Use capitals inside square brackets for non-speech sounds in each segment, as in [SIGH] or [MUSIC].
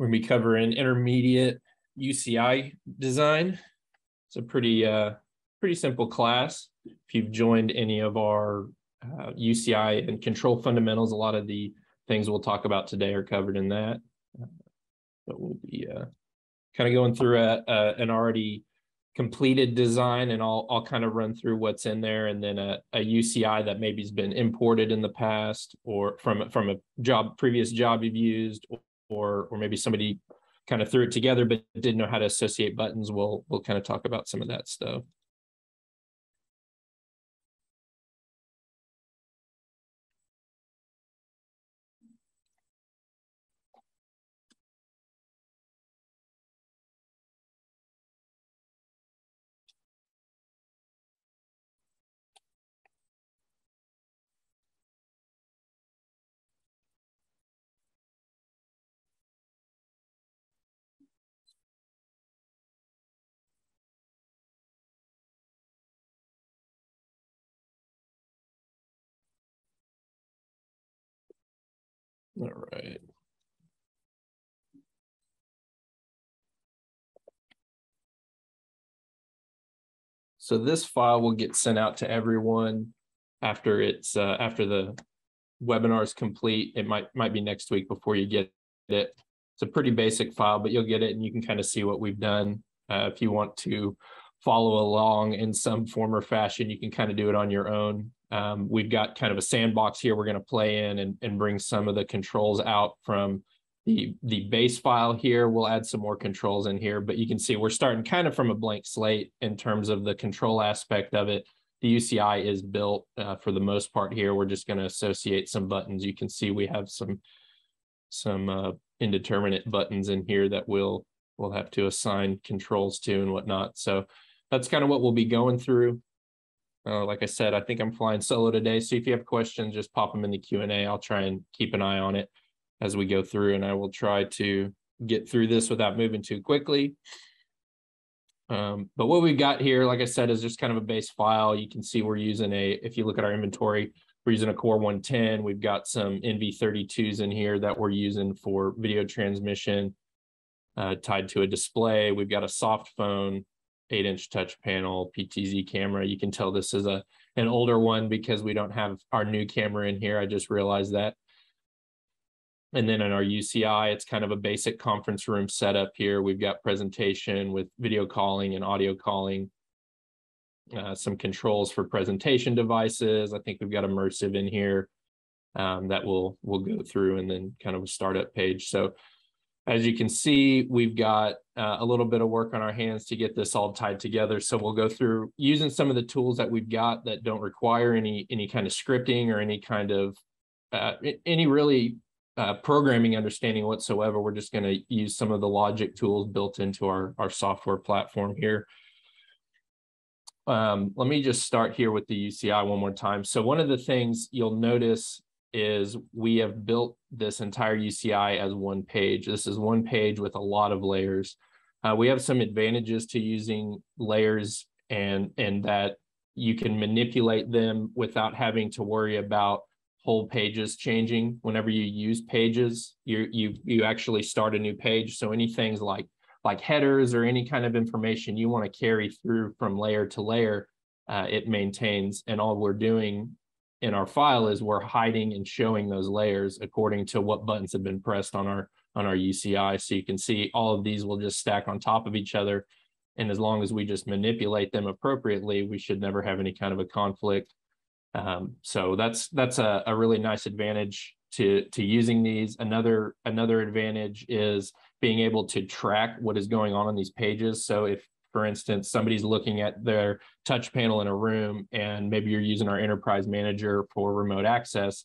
We're gonna be covering intermediate UCI design. It's a pretty uh pretty simple class. If you've joined any of our uh, UCI and control fundamentals, a lot of the things we'll talk about today are covered in that. But we'll be uh, kind of going through a, a, an already completed design and I'll, I'll kind of run through what's in there and then a, a UCI that maybe has been imported in the past or from, from a job, previous job you've used or, or maybe somebody kind of threw it together but didn't know how to associate buttons. We'll, we'll kind of talk about some of that stuff. All right. So this file will get sent out to everyone after it's uh, after the webinar is complete. It might might be next week before you get it. It's a pretty basic file, but you'll get it and you can kind of see what we've done. Uh, if you want to follow along in some form or fashion, you can kind of do it on your own. Um, we've got kind of a sandbox here we're going to play in and, and bring some of the controls out from the, the base file here. We'll add some more controls in here, but you can see we're starting kind of from a blank slate in terms of the control aspect of it. The UCI is built uh, for the most part here. We're just going to associate some buttons. You can see we have some some uh, indeterminate buttons in here that we'll we'll have to assign controls to and whatnot. So that's kind of what we'll be going through. Uh, like I said, I think I'm flying solo today. So if you have questions, just pop them in the Q&A. I'll try and keep an eye on it as we go through and I will try to get through this without moving too quickly. Um, but what we've got here, like I said, is just kind of a base file. You can see we're using a, if you look at our inventory, we're using a Core 110. We've got some NV32s in here that we're using for video transmission uh, tied to a display. We've got a soft phone eight inch touch panel PTZ camera. You can tell this is a an older one because we don't have our new camera in here. I just realized that. And then in our UCI, it's kind of a basic conference room setup here. We've got presentation with video calling and audio calling, uh, some controls for presentation devices. I think we've got immersive in here um, that we'll we'll go through and then kind of a startup page. So as you can see, we've got uh, a little bit of work on our hands to get this all tied together. So we'll go through using some of the tools that we've got that don't require any any kind of scripting or any kind of uh, any really uh, programming understanding whatsoever. We're just going to use some of the logic tools built into our, our software platform here. Um, let me just start here with the UCI one more time. So one of the things you'll notice is we have built this entire UCI as one page. This is one page with a lot of layers. Uh, we have some advantages to using layers and, and that you can manipulate them without having to worry about whole pages changing. Whenever you use pages, you you you actually start a new page. So any things like like headers or any kind of information you want to carry through from layer to layer, uh, it maintains. And all we're doing in our file is we're hiding and showing those layers according to what buttons have been pressed on our on our UCI. So you can see all of these will just stack on top of each other. And as long as we just manipulate them appropriately, we should never have any kind of a conflict. Um, so that's that's a, a really nice advantage to to using these. Another another advantage is being able to track what is going on on these pages. So if for instance, somebody's looking at their touch panel in a room and maybe you're using our enterprise manager for remote access,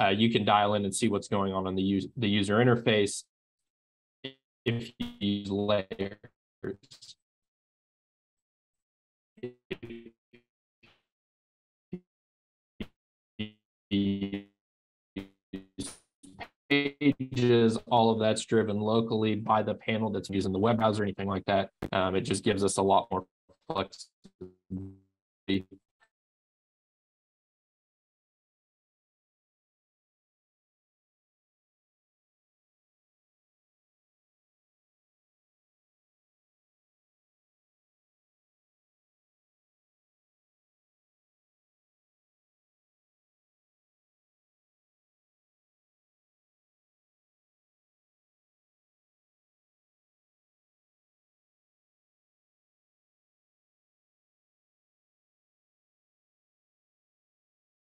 uh, you can dial in and see what's going on on the, use, the user interface if you use layers. Pages, all of that's driven locally by the panel that's using the web browser or anything like that. Um, it just gives us a lot more flexibility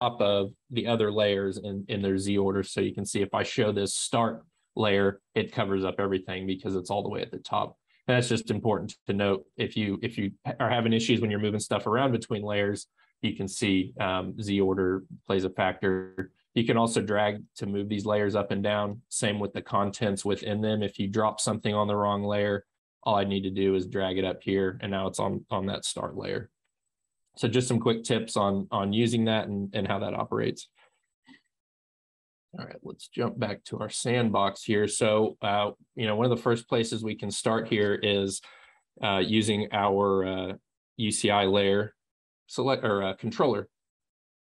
of the other layers in, in their Z order. So you can see if I show this start layer, it covers up everything because it's all the way at the top. And that's just important to note. If you if you are having issues when you're moving stuff around between layers, you can see um, Z order plays a factor. You can also drag to move these layers up and down. Same with the contents within them. If you drop something on the wrong layer, all I need to do is drag it up here and now it's on, on that start layer. So just some quick tips on, on using that and, and how that operates. All right, let's jump back to our sandbox here. So, uh, you know, one of the first places we can start here is uh, using our uh, UCI layer select or uh, controller.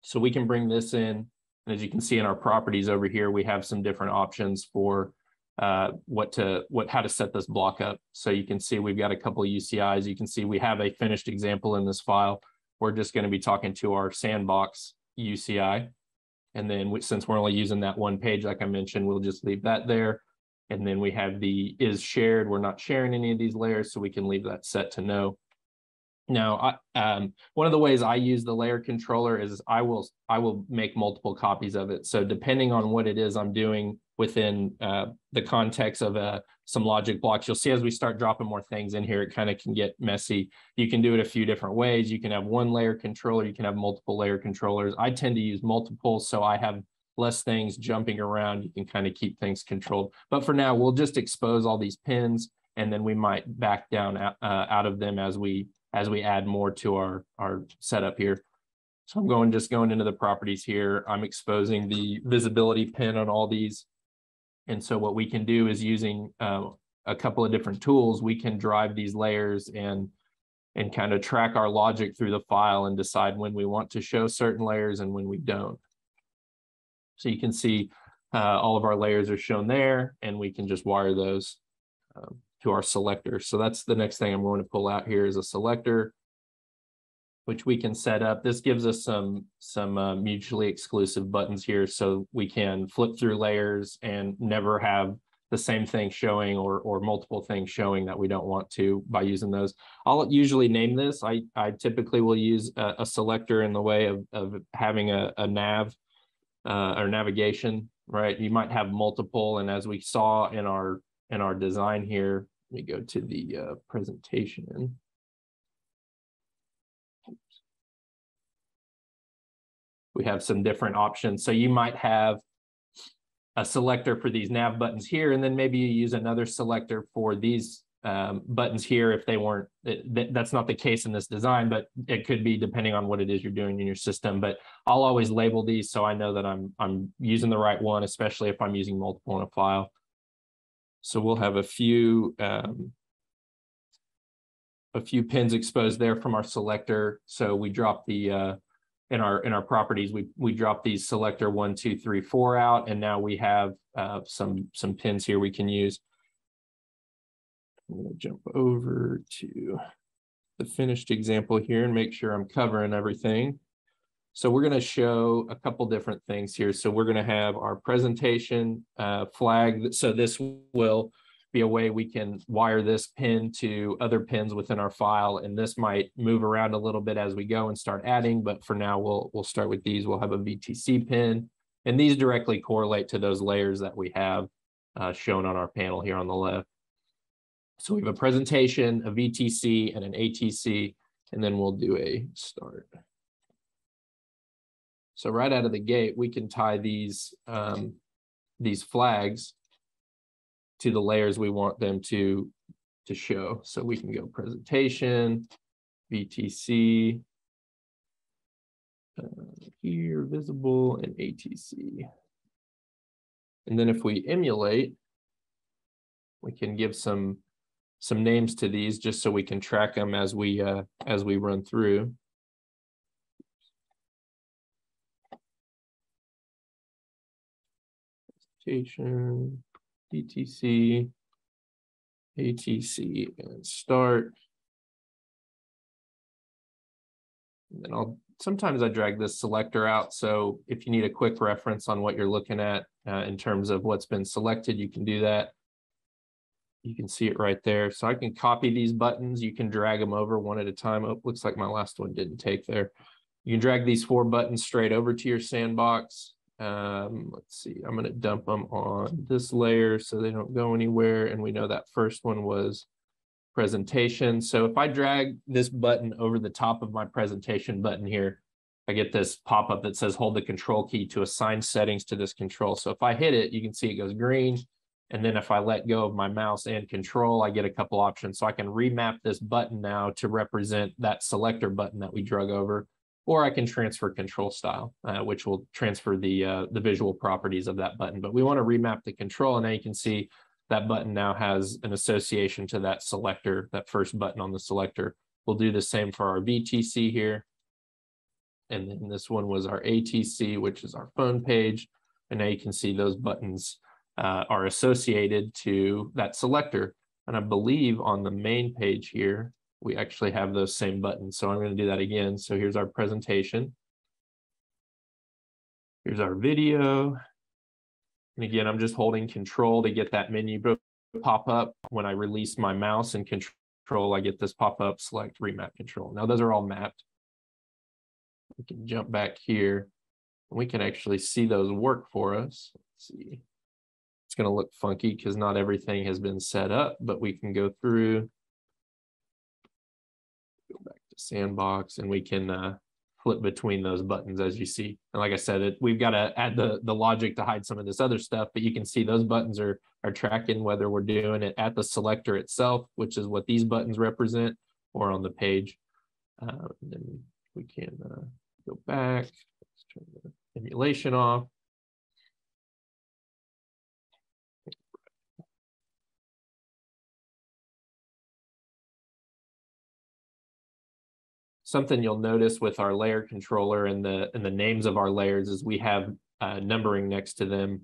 So we can bring this in. And as you can see in our properties over here, we have some different options for uh, what to what how to set this block up. So you can see we've got a couple of UCIs. You can see we have a finished example in this file. We're just going to be talking to our sandbox UCI. And then we, since we're only using that one page, like I mentioned, we'll just leave that there. And then we have the is shared. We're not sharing any of these layers, so we can leave that set to no. Now, I, um, one of the ways I use the layer controller is I will I will make multiple copies of it. So depending on what it is I'm doing within uh, the context of uh, some logic blocks, you'll see as we start dropping more things in here, it kind of can get messy. You can do it a few different ways. You can have one layer controller, you can have multiple layer controllers. I tend to use multiple, so I have less things jumping around. You can kind of keep things controlled. But for now, we'll just expose all these pins and then we might back down uh, out of them as we as we add more to our, our setup here. So I'm going just going into the properties here. I'm exposing the visibility pin on all these. And so what we can do is using uh, a couple of different tools, we can drive these layers and and kind of track our logic through the file and decide when we want to show certain layers and when we don't. So you can see uh, all of our layers are shown there and we can just wire those. Um, to our selector. So that's the next thing I'm going to pull out here is a selector, which we can set up. This gives us some, some uh, mutually exclusive buttons here so we can flip through layers and never have the same thing showing or, or multiple things showing that we don't want to by using those. I'll usually name this. I, I typically will use a, a selector in the way of, of having a, a nav uh, or navigation, right? You might have multiple. And as we saw in our in our design here, let me go to the uh, presentation. We have some different options. So you might have a selector for these nav buttons here, and then maybe you use another selector for these um, buttons here if they weren't, it, that's not the case in this design, but it could be depending on what it is you're doing in your system. But I'll always label these so I know that I'm, I'm using the right one, especially if I'm using multiple in a file. So we'll have a few um, a few pins exposed there from our selector. So we drop the uh, in our in our properties, we we drop these selector one, two, three, four out, and now we have uh, some some pins here we can use. I'm going to jump over to the finished example here and make sure I'm covering everything. So we're going to show a couple different things here. So we're going to have our presentation uh, flag. So this will be a way we can wire this pin to other pins within our file. And this might move around a little bit as we go and start adding. But for now, we'll, we'll start with these. We'll have a VTC pin. And these directly correlate to those layers that we have uh, shown on our panel here on the left. So we have a presentation, a VTC, and an ATC, and then we'll do a start. So right out of the gate, we can tie these um, these flags to the layers we want them to to show. So we can go presentation, VTC, uh, here, visible, and ATC. And then if we emulate, we can give some some names to these just so we can track them as we uh, as we run through. Station, VTC, ATC, and start. And then I'll sometimes I drag this selector out. So if you need a quick reference on what you're looking at uh, in terms of what's been selected, you can do that. You can see it right there. So I can copy these buttons. You can drag them over one at a time. Oh, looks like my last one didn't take there. You can drag these four buttons straight over to your sandbox. Um, let's see, I'm gonna dump them on this layer so they don't go anywhere. And we know that first one was presentation. So if I drag this button over the top of my presentation button here, I get this pop-up that says hold the control key to assign settings to this control. So if I hit it, you can see it goes green. And then if I let go of my mouse and control, I get a couple options. So I can remap this button now to represent that selector button that we drug over, or I can transfer control style, uh, which will transfer the, uh, the visual properties of that button. But we want to remap the control, and now you can see that button now has an association to that selector, that first button on the selector. We'll do the same for our VTC here. And then this one was our ATC, which is our phone page. And now you can see those buttons uh, are associated to that selector. And I believe on the main page here, we actually have those same buttons. So I'm going to do that again. So here's our presentation. Here's our video. And again, I'm just holding control to get that menu pop up. When I release my mouse and control, I get this pop up, select remap control. Now those are all mapped. We can jump back here. And we can actually see those work for us. Let's see it's going to look funky because not everything has been set up, but we can go through, sandbox and we can uh, flip between those buttons as you see. And like I said, it, we've got to add the, the logic to hide some of this other stuff, but you can see those buttons are, are tracking whether we're doing it at the selector itself, which is what these buttons represent, or on the page. Uh, then we can uh, go back, let's turn the emulation off. Something you'll notice with our layer controller and the and the names of our layers is we have uh, numbering next to them.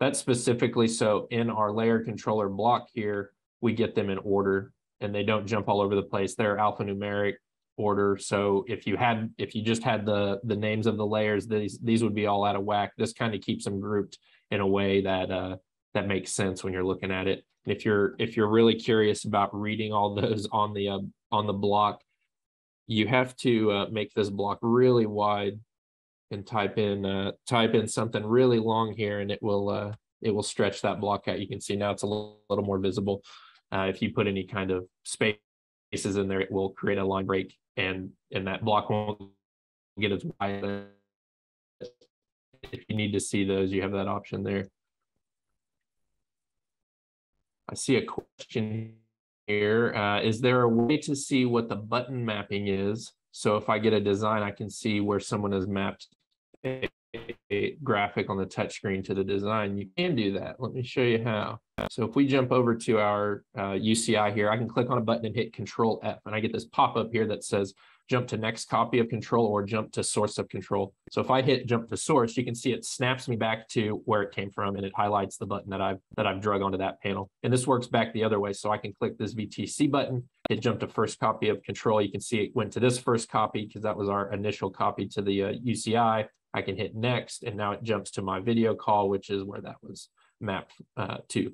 That's specifically so in our layer controller block here, we get them in order and they don't jump all over the place. They're alphanumeric order. So if you had if you just had the the names of the layers, these these would be all out of whack. This kind of keeps them grouped in a way that uh, that makes sense when you're looking at it. And if you're if you're really curious about reading all those on the uh, on the block, you have to uh, make this block really wide and type in uh, type in something really long here and it will uh, it will stretch that block out. You can see now it's a little, little more visible. Uh, if you put any kind of spaces in there, it will create a line break and and that block won't get as wide. If you need to see those, you have that option there. I see a question here. Uh, is there a way to see what the button mapping is? So if I get a design, I can see where someone has mapped a, a graphic on the touchscreen to the design. You can do that. Let me show you how. So if we jump over to our uh, UCI here, I can click on a button and hit Control F, and I get this pop-up here that says jump to next copy of control or jump to source of control. So if I hit jump to source, you can see it snaps me back to where it came from and it highlights the button that I've that I've drug onto that panel. And this works back the other way. So I can click this VTC button, hit jump to first copy of control. You can see it went to this first copy because that was our initial copy to the uh, UCI. I can hit next and now it jumps to my video call, which is where that was mapped uh, to.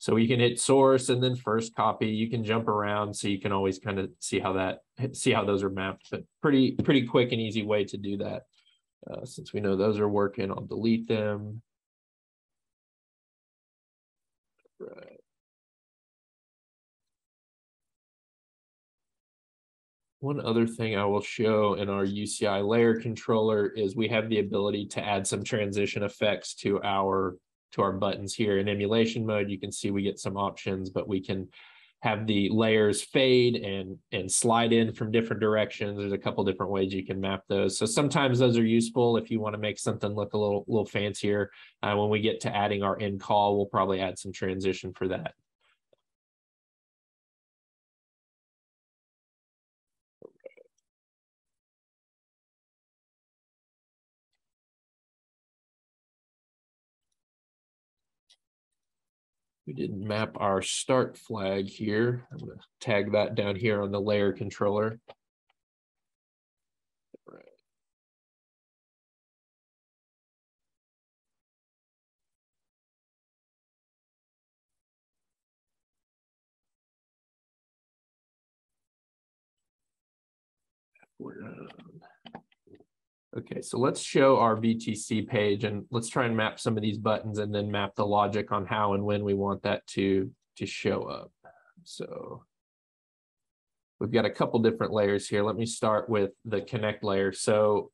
So you can hit source and then first copy. You can jump around so you can always kind of see how that see how those are mapped. But pretty pretty quick and easy way to do that. Uh, since we know those are working, I'll delete them. Right. One other thing I will show in our UCI layer controller is we have the ability to add some transition effects to our to our buttons here in emulation mode, you can see we get some options, but we can have the layers fade and and slide in from different directions. There's a couple different ways you can map those. So sometimes those are useful if you want to make something look a little little fancier. Uh, when we get to adding our end call, we'll probably add some transition for that. We didn't map our start flag here. I'm going to tag that down here on the layer controller. Okay, so let's show our VTC page and let's try and map some of these buttons and then map the logic on how and when we want that to, to show up. So we've got a couple different layers here. Let me start with the connect layer. So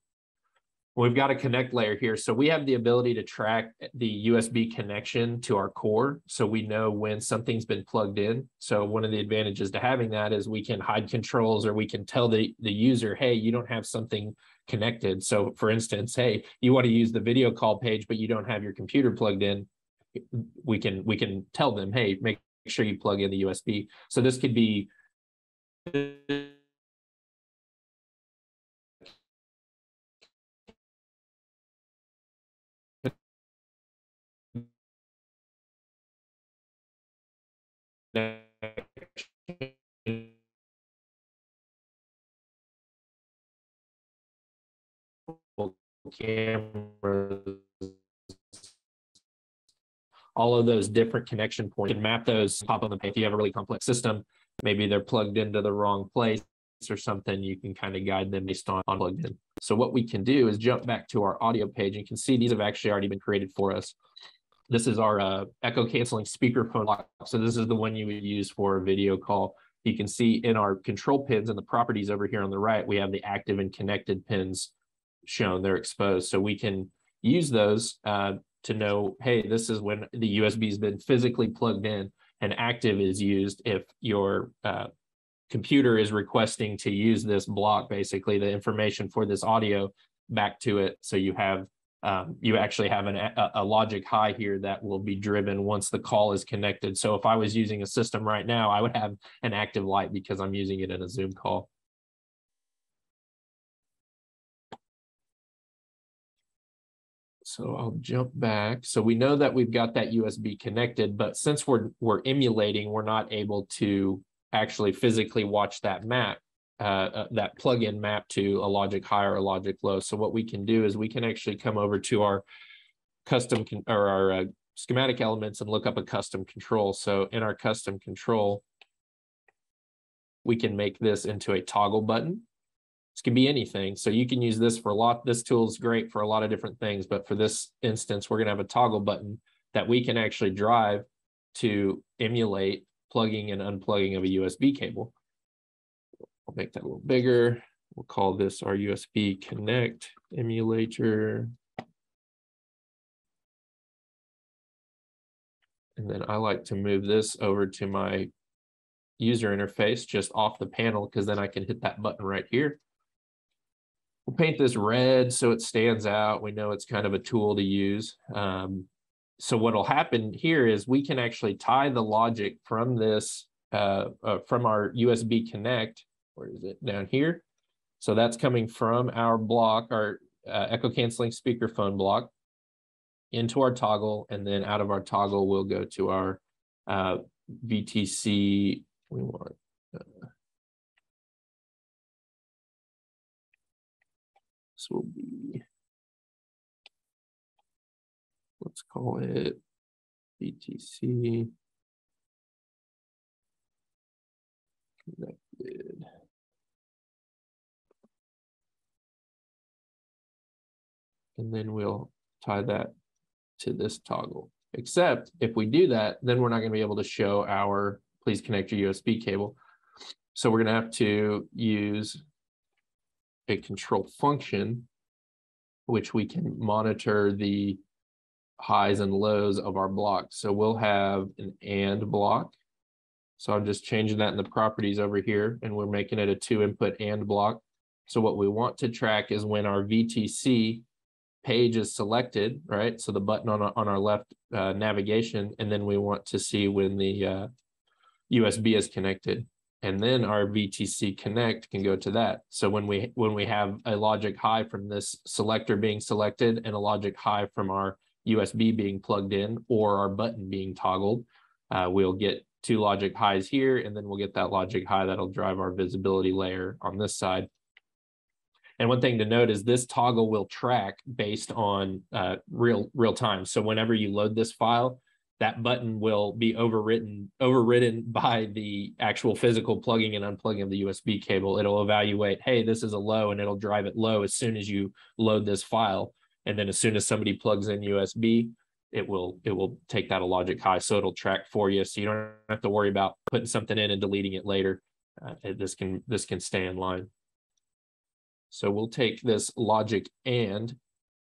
we've got a connect layer here. So we have the ability to track the USB connection to our core. So we know when something's been plugged in. So one of the advantages to having that is we can hide controls or we can tell the, the user, hey, you don't have something connected. So for instance, hey, you want to use the video call page, but you don't have your computer plugged in. We can we can tell them, hey, make sure you plug in the USB. So this could be cameras, all of those different connection points and map those pop on the page. If you have a really complex system, maybe they're plugged into the wrong place or something, you can kind of guide them based on, on plugged in. So what we can do is jump back to our audio page. And you can see these have actually already been created for us. This is our uh, echo canceling speakerphone block. So this is the one you would use for a video call. You can see in our control pins and the properties over here on the right, we have the active and connected pins shown, they're exposed. So we can use those uh, to know, hey, this is when the USB has been physically plugged in and active is used if your uh, computer is requesting to use this block, basically the information for this audio back to it. So you have um, you actually have an, a, a, logic high here that will be driven once the call is connected. So if I was using a system right now, I would have an active light because I'm using it in a Zoom call. So I'll jump back. So we know that we've got that USB connected, but since we're we're emulating, we're not able to actually physically watch that map, uh, uh, that plugin map to a logic high or a logic low. So what we can do is we can actually come over to our custom or our uh, schematic elements and look up a custom control. So in our custom control, we can make this into a toggle button. This can be anything. So you can use this for a lot. This tool is great for a lot of different things, but for this instance, we're going to have a toggle button that we can actually drive to emulate plugging and unplugging of a USB cable. I'll make that a little bigger. We'll call this our USB Connect emulator. And then I like to move this over to my user interface just off the panel because then I can hit that button right here. We'll paint this red so it stands out. We know it's kind of a tool to use. Um, so what'll happen here is we can actually tie the logic from this, uh, uh, from our USB connect, where is it, down here. So that's coming from our block, our uh, echo canceling speakerphone block into our toggle, and then out of our toggle, we'll go to our uh, VTC, we want This will be, let's call it VTC connected. And then we'll tie that to this toggle. Except if we do that, then we're not going to be able to show our please connect your USB cable. So we're going to have to use a control function, which we can monitor the highs and lows of our block. So we'll have an AND block. So I'm just changing that in the properties over here, and we're making it a two input AND block. So what we want to track is when our VTC page is selected, right? So the button on our, on our left uh, navigation, and then we want to see when the uh, USB is connected and then our VTC connect can go to that. So when we when we have a logic high from this selector being selected and a logic high from our USB being plugged in or our button being toggled, uh, we'll get two logic highs here, and then we'll get that logic high that'll drive our visibility layer on this side. And one thing to note is this toggle will track based on uh, real real time. So whenever you load this file, that button will be overwritten overridden by the actual physical plugging and unplugging of the USB cable. It'll evaluate, hey, this is a low, and it'll drive it low as soon as you load this file. And then as soon as somebody plugs in USB, it will it will take that a logic high. So it'll track for you. So you don't have to worry about putting something in and deleting it later. Uh, this can this can stay in line. So we'll take this logic and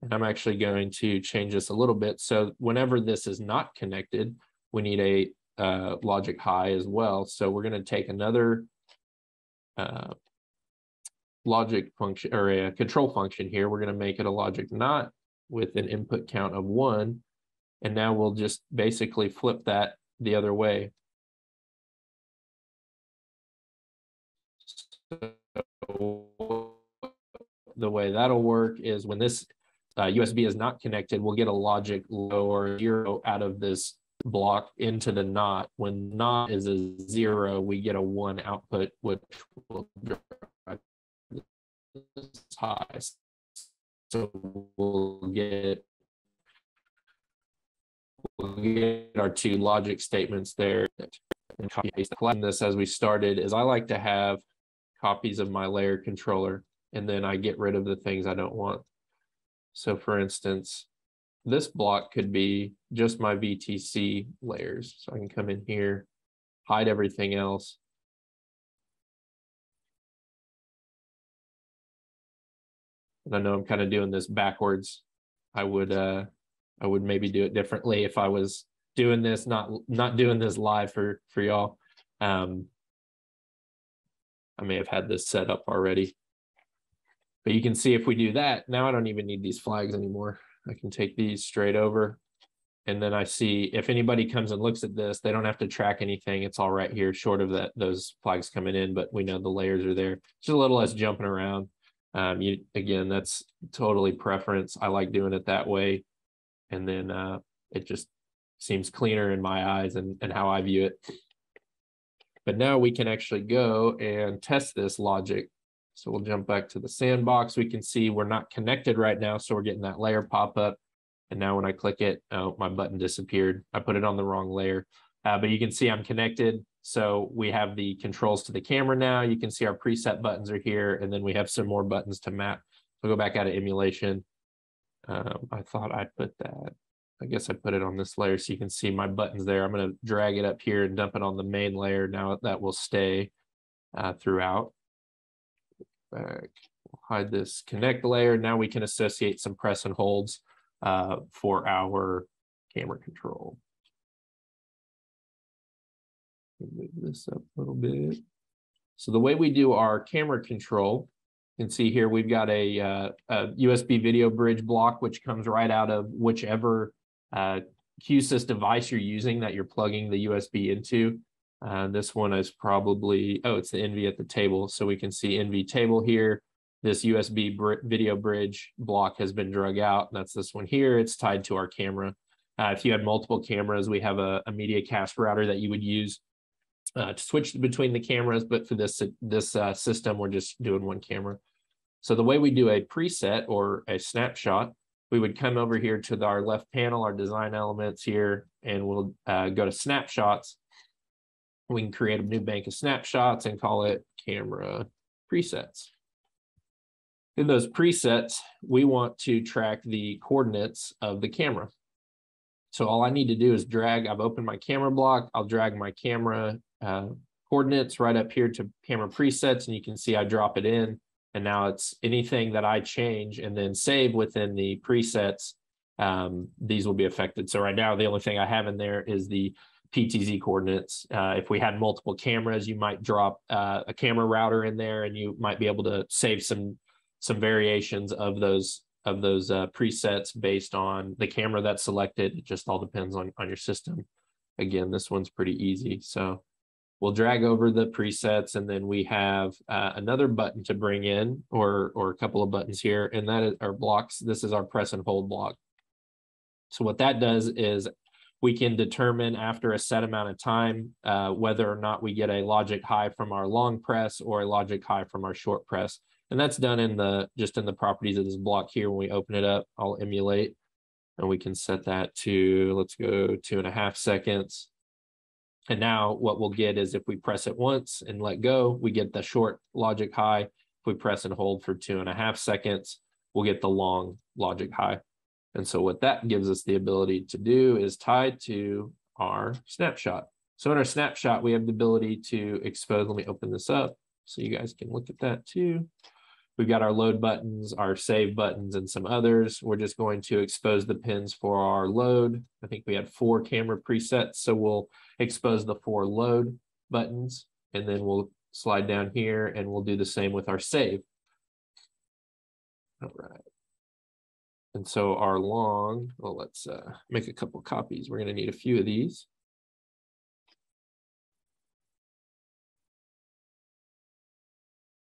and I'm actually going to change this a little bit. So whenever this is not connected, we need a uh, logic high as well. So we're going to take another uh, logic function or a control function here. We're going to make it a logic not with an input count of one. And now we'll just basically flip that the other way. So the way that'll work is when this uh, USB is not connected, we'll get a logic low or zero out of this block into the not. When not is a zero, we get a one output, which will drive this high. So we'll get we'll get our two logic statements there and copy paste this as we started is I like to have copies of my layer controller and then I get rid of the things I don't want. So for instance, this block could be just my VTC layers. So I can come in here, hide everything else. And I know I'm kind of doing this backwards. I would uh I would maybe do it differently if I was doing this, not not doing this live for for y'all. Um I may have had this set up already. But you can see if we do that, now I don't even need these flags anymore. I can take these straight over. And then I see if anybody comes and looks at this, they don't have to track anything. It's all right here, short of that those flags coming in, but we know the layers are there. Just a little less jumping around. Um, you again, that's totally preference. I like doing it that way. And then uh, it just seems cleaner in my eyes and, and how I view it. But now we can actually go and test this logic so we'll jump back to the sandbox. We can see we're not connected right now. So we're getting that layer pop up. And now when I click it, oh, my button disappeared. I put it on the wrong layer. Uh, but you can see I'm connected. So we have the controls to the camera now. You can see our preset buttons are here. And then we have some more buttons to map. So go back out of emulation. Um, I thought I put that. I guess I put it on this layer so you can see my buttons there. I'm going to drag it up here and dump it on the main layer. Now that will stay uh, throughout back, hide this connect layer. Now we can associate some press and holds uh, for our camera control. Move this up a little bit. So the way we do our camera control, you can see here we've got a, uh, a USB video bridge block, which comes right out of whichever uh, Q-SYS device you're using that you're plugging the USB into. Uh, this one is probably, oh, it's the NV at the table. So we can see NV table here. This USB br video bridge block has been drug out. That's this one here. It's tied to our camera. Uh, if you had multiple cameras, we have a, a MediaCast router that you would use uh, to switch between the cameras. But for this, this uh, system, we're just doing one camera. So the way we do a preset or a snapshot, we would come over here to the, our left panel, our design elements here, and we'll uh, go to snapshots we can create a new bank of snapshots and call it camera presets. In those presets, we want to track the coordinates of the camera. So all I need to do is drag, I've opened my camera block, I'll drag my camera uh, coordinates right up here to camera presets, and you can see I drop it in, and now it's anything that I change and then save within the presets, um, these will be affected. So right now, the only thing I have in there is the PTZ coordinates. Uh, if we had multiple cameras, you might drop uh, a camera router in there, and you might be able to save some some variations of those of those uh, presets based on the camera that's selected. It just all depends on on your system. Again, this one's pretty easy. So we'll drag over the presets, and then we have uh, another button to bring in, or or a couple of buttons here, and that are blocks. This is our press and hold block. So what that does is we can determine after a set amount of time uh, whether or not we get a logic high from our long press or a logic high from our short press. And that's done in the just in the properties of this block here when we open it up, I'll emulate. And we can set that to, let's go two and a half seconds. And now what we'll get is if we press it once and let go, we get the short logic high. If we press and hold for two and a half seconds, we'll get the long logic high. And so what that gives us the ability to do is tied to our snapshot. So in our snapshot, we have the ability to expose, let me open this up so you guys can look at that too. We've got our load buttons, our save buttons, and some others. We're just going to expose the pins for our load. I think we had four camera presets, so we'll expose the four load buttons, and then we'll slide down here and we'll do the same with our save. All right. And so our long, well, let's uh, make a couple copies. We're going to need a few of these.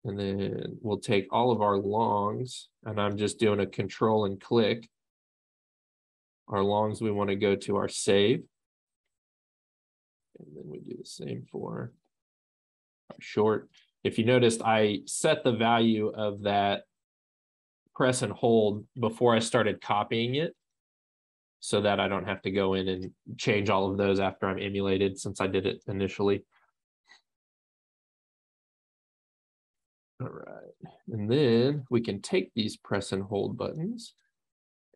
And then we'll take all of our longs, and I'm just doing a control and click. Our longs, we want to go to our save. And then we do the same for our short. If you noticed, I set the value of that press and hold before I started copying it so that I don't have to go in and change all of those after I'm emulated since I did it initially. All right, and then we can take these press and hold buttons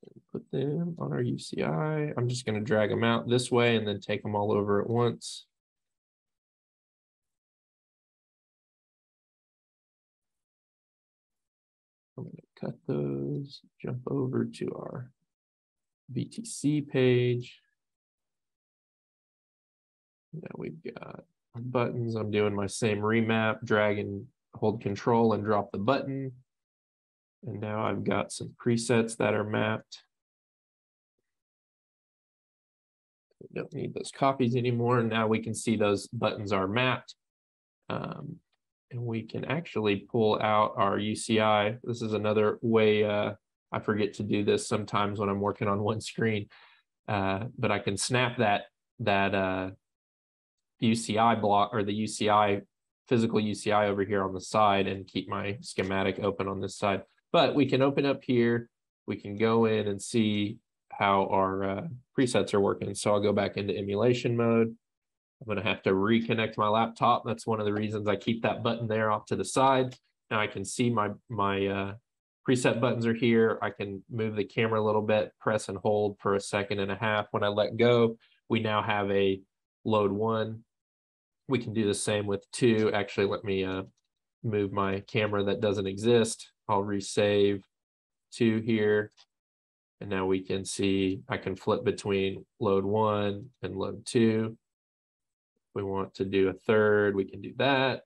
and put them on our UCI. I'm just gonna drag them out this way and then take them all over at once. Cut those, jump over to our VTC page. Now we've got buttons. I'm doing my same remap, drag and hold control and drop the button. And now I've got some presets that are mapped. We don't need those copies anymore. And now we can see those buttons are mapped. Um, and we can actually pull out our UCI. This is another way, uh, I forget to do this sometimes when I'm working on one screen, uh, but I can snap that, that uh, UCI block or the UCI physical UCI over here on the side and keep my schematic open on this side. But we can open up here, we can go in and see how our uh, presets are working. So I'll go back into emulation mode. I'm going to have to reconnect my laptop. That's one of the reasons I keep that button there off to the side. Now I can see my, my uh, preset buttons are here. I can move the camera a little bit, press and hold for a second and a half. When I let go, we now have a load one. We can do the same with two. Actually, let me uh, move my camera that doesn't exist. I'll resave two here. And now we can see I can flip between load one and load two we want to do a third, we can do that.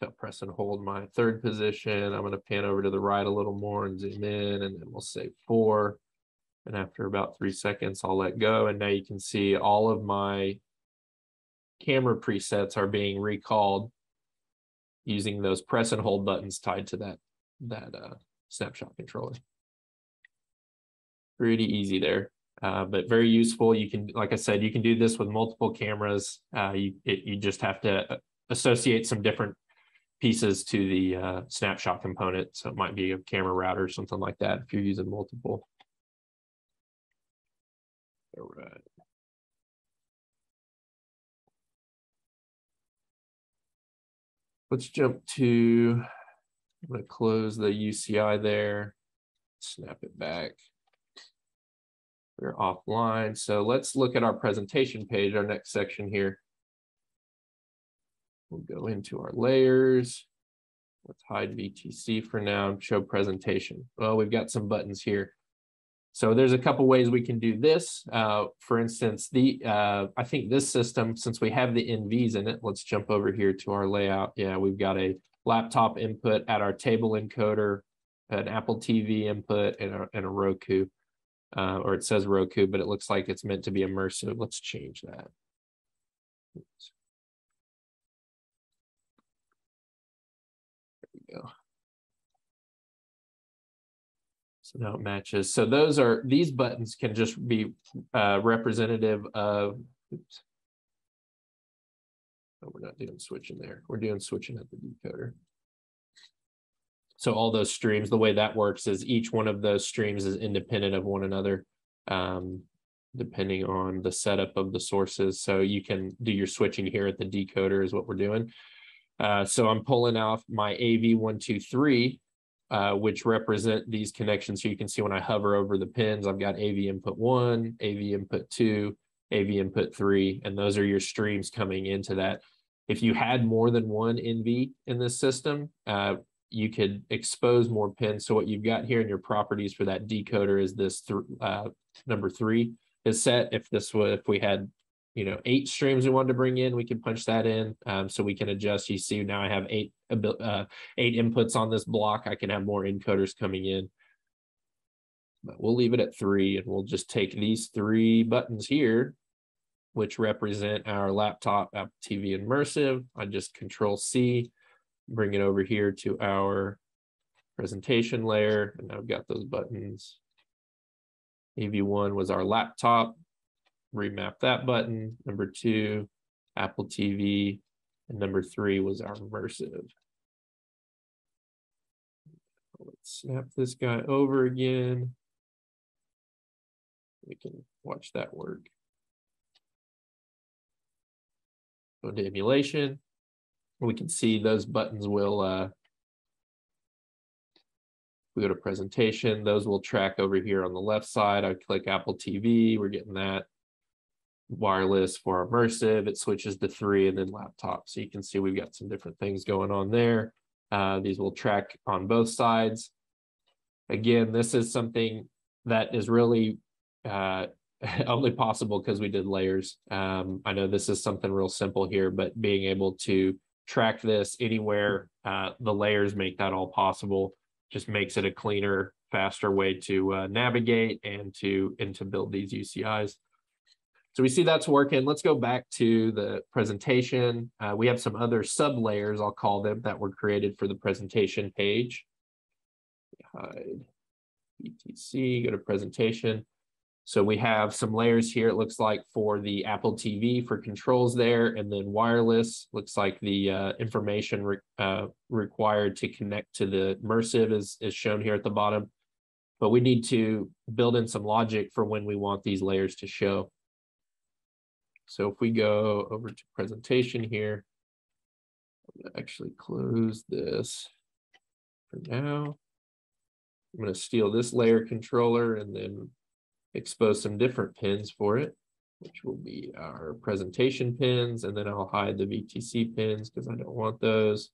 So press and hold my third position. I'm going to pan over to the right a little more and zoom in, and then we'll say four. And after about three seconds, I'll let go. And now you can see all of my camera presets are being recalled using those press and hold buttons tied to that, that uh, snapshot controller. Pretty easy there uh, but very useful. You can, like I said, you can do this with multiple cameras. Uh, you, it, you just have to uh, associate some different pieces to the uh, snapshot component. So it might be a camera router or something like that if you're using multiple. All right. Let's jump to, I'm to close the UCI there, snap it back. We're offline. So let's look at our presentation page, our next section here. We'll go into our layers. Let's hide VTC for now, show presentation. Well, we've got some buttons here. So there's a couple ways we can do this. Uh, for instance, the uh, I think this system, since we have the NVs in it, let's jump over here to our layout. Yeah, we've got a laptop input at our table encoder, an Apple TV input, and a, and a Roku uh, or it says Roku, but it looks like it's meant to be immersive. Let's change that. Oops. There we go. So now it matches. So those are, these buttons can just be uh, representative of, oops. Oh, we're not doing switching there. We're doing switching at the decoder. So all those streams, the way that works is each one of those streams is independent of one another. Um, depending on the setup of the sources. So you can do your switching here at the decoder is what we're doing. Uh, so I'm pulling off my AV123, uh, which represent these connections. So you can see when I hover over the pins, I've got AV input one, AV input two, AV input three, and those are your streams coming into that. If you had more than one NV in this system, uh, you could expose more pins. So what you've got here in your properties for that decoder is this th uh, number three is set. If this was, if we had, you know, eight streams we wanted to bring in, we can punch that in. Um, so we can adjust. You see now I have eight, uh, eight inputs on this block. I can have more encoders coming in. But we'll leave it at three and we'll just take these three buttons here, which represent our laptop Apple TV immersive. I just control C, bring it over here to our presentation layer. And I've got those buttons AV1 was our laptop. Remap that button. Number two, Apple TV. And number three was our immersive. Let's snap this guy over again. We can watch that work. Go to emulation. We can see those buttons will uh, we go to presentation, those will track over here on the left side. I click Apple TV, we're getting that. Wireless for immersive, it switches to three and then laptop. So you can see we've got some different things going on there. Uh, these will track on both sides. Again, this is something that is really uh, [LAUGHS] only possible because we did layers. Um, I know this is something real simple here, but being able to track this anywhere, uh, the layers make that all possible just makes it a cleaner, faster way to uh, navigate and to and to build these UCIs. So we see that's working. Let's go back to the presentation. Uh, we have some other sub layers, I'll call them, that were created for the presentation page. Hide VTC, go to presentation. So we have some layers here, it looks like for the Apple TV for controls there, and then wireless, looks like the uh, information re uh, required to connect to the immersive is, is shown here at the bottom. But we need to build in some logic for when we want these layers to show. So if we go over to presentation here, I'm gonna actually close this for now. I'm gonna steal this layer controller and then expose some different pins for it, which will be our presentation pins, and then I'll hide the VTC pins because I don't want those.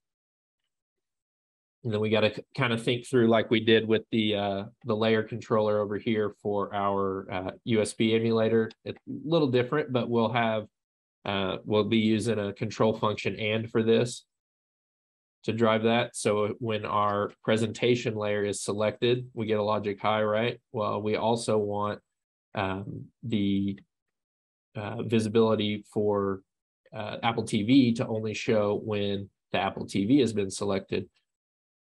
And then we got to kind of think through like we did with the uh, the layer controller over here for our uh, USB emulator. It's a little different, but we'll have uh, we'll be using a control function and for this to drive that. So when our presentation layer is selected, we get a logic high, right? Well, we also want um, the uh, visibility for uh, Apple TV to only show when the Apple TV has been selected.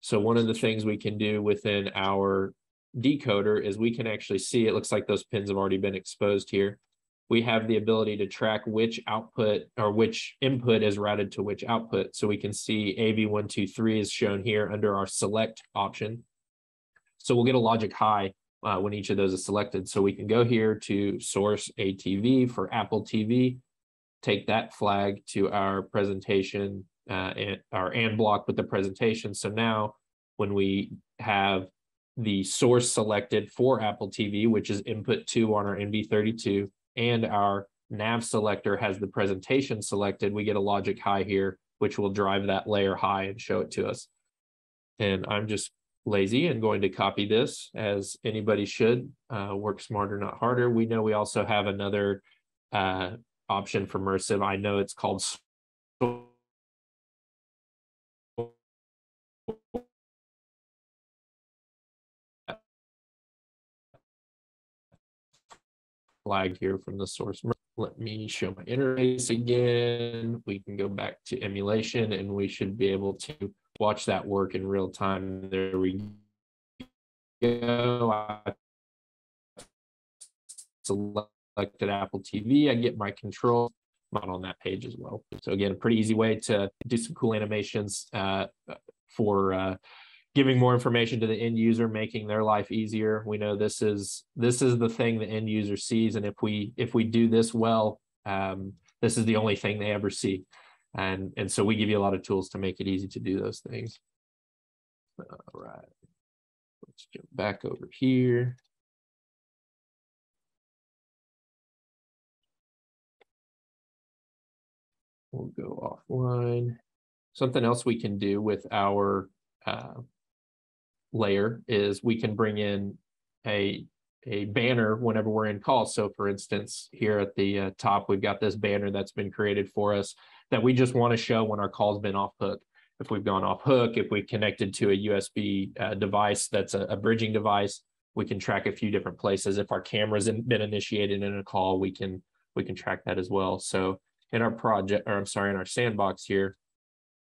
So one of the things we can do within our decoder is we can actually see, it looks like those pins have already been exposed here. We have the ability to track which output or which input is routed to which output. So we can see AV123 is shown here under our select option. So we'll get a logic high uh, when each of those is selected. So we can go here to source ATV for Apple TV, take that flag to our presentation, uh, and our and block with the presentation. So now when we have the source selected for Apple TV, which is input two on our NV32, and our nav selector has the presentation selected, we get a logic high here, which will drive that layer high and show it to us. And I'm just lazy and going to copy this as anybody should. Uh, work smarter, not harder. We know we also have another uh, option for immersive. I know it's called flag here from the source. Let me show my interface again. We can go back to emulation and we should be able to watch that work in real time. There we go. I selected Apple TV. I get my control on that page as well. So again, a pretty easy way to do some cool animations uh, for uh, giving more information to the end user, making their life easier. We know this is this is the thing the end user sees, and if we if we do this well, um, this is the only thing they ever see, and and so we give you a lot of tools to make it easy to do those things. All right, let's jump back over here. We'll go offline. Something else we can do with our uh, layer is we can bring in a a banner whenever we're in call. So for instance, here at the uh, top, we've got this banner that's been created for us that we just want to show when our call's been off hook. If we've gone off hook, if we connected to a USB uh, device that's a, a, bridging device, we can track a few different places. If our camera's been initiated in a call, we can we can track that as well. So in our project, or I'm sorry, in our sandbox here,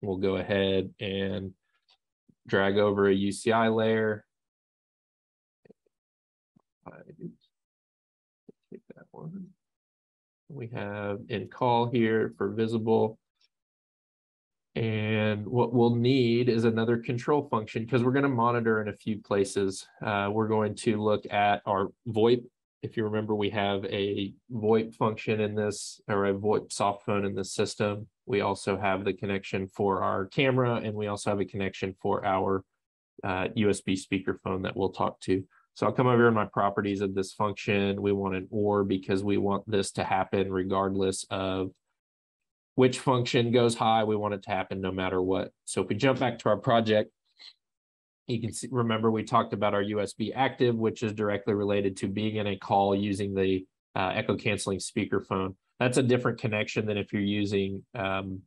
we'll go ahead and drag over a UCI layer. Take that one. We have in call here for visible. And what we'll need is another control function because we're going to monitor in a few places. Uh, we're going to look at our VoIP if you remember, we have a VoIP function in this or a VoIP soft phone in this system. We also have the connection for our camera and we also have a connection for our uh, USB speakerphone that we'll talk to. So I'll come over in my properties of this function. We want an OR because we want this to happen regardless of which function goes high. We want it to happen no matter what. So if we jump back to our project, you can see, remember we talked about our USB active, which is directly related to being in a call using the uh, echo canceling speakerphone. That's a different connection than if you're using um,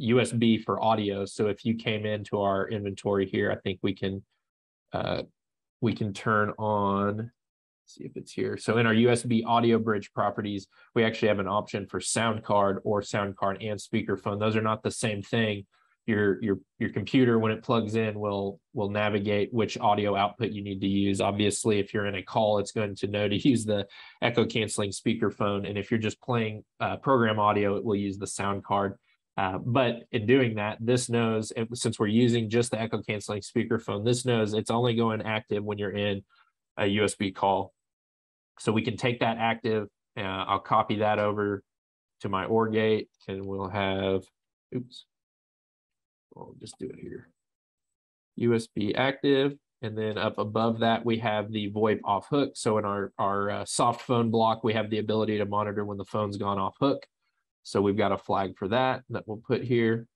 USB for audio. So if you came into our inventory here, I think we can uh, we can turn on. See if it's here. So in our USB audio bridge properties, we actually have an option for sound card or sound card and speakerphone. Those are not the same thing your your your computer when it plugs in will will navigate which audio output you need to use obviously if you're in a call it's going to know to [LAUGHS] use the echo canceling speakerphone and if you're just playing uh, program audio it will use the sound card uh, but in doing that this knows since we're using just the echo canceling speakerphone this knows it's only going active when you're in a usb call so we can take that active uh, i'll copy that over to my or gate and we'll have oops I'll just do it here. USB active. And then up above that, we have the VoIP off hook. So in our, our uh, soft phone block, we have the ability to monitor when the phone's gone off hook. So we've got a flag for that that we'll put here.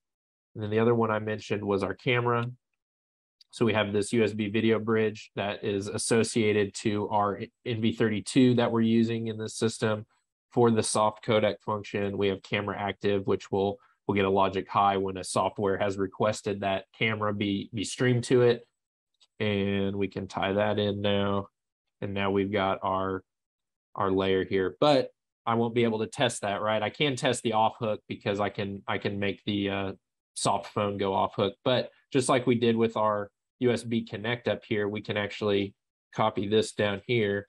And then the other one I mentioned was our camera. So we have this USB video bridge that is associated to our NV32 that we're using in this system. For the soft codec function, we have camera active, which will we'll get a logic high when a software has requested that camera be be streamed to it and we can tie that in now and now we've got our our layer here but i won't be able to test that right? I can test the off hook because i can i can make the uh, soft phone go off hook. But just like we did with our usb connect up here we can actually copy this down here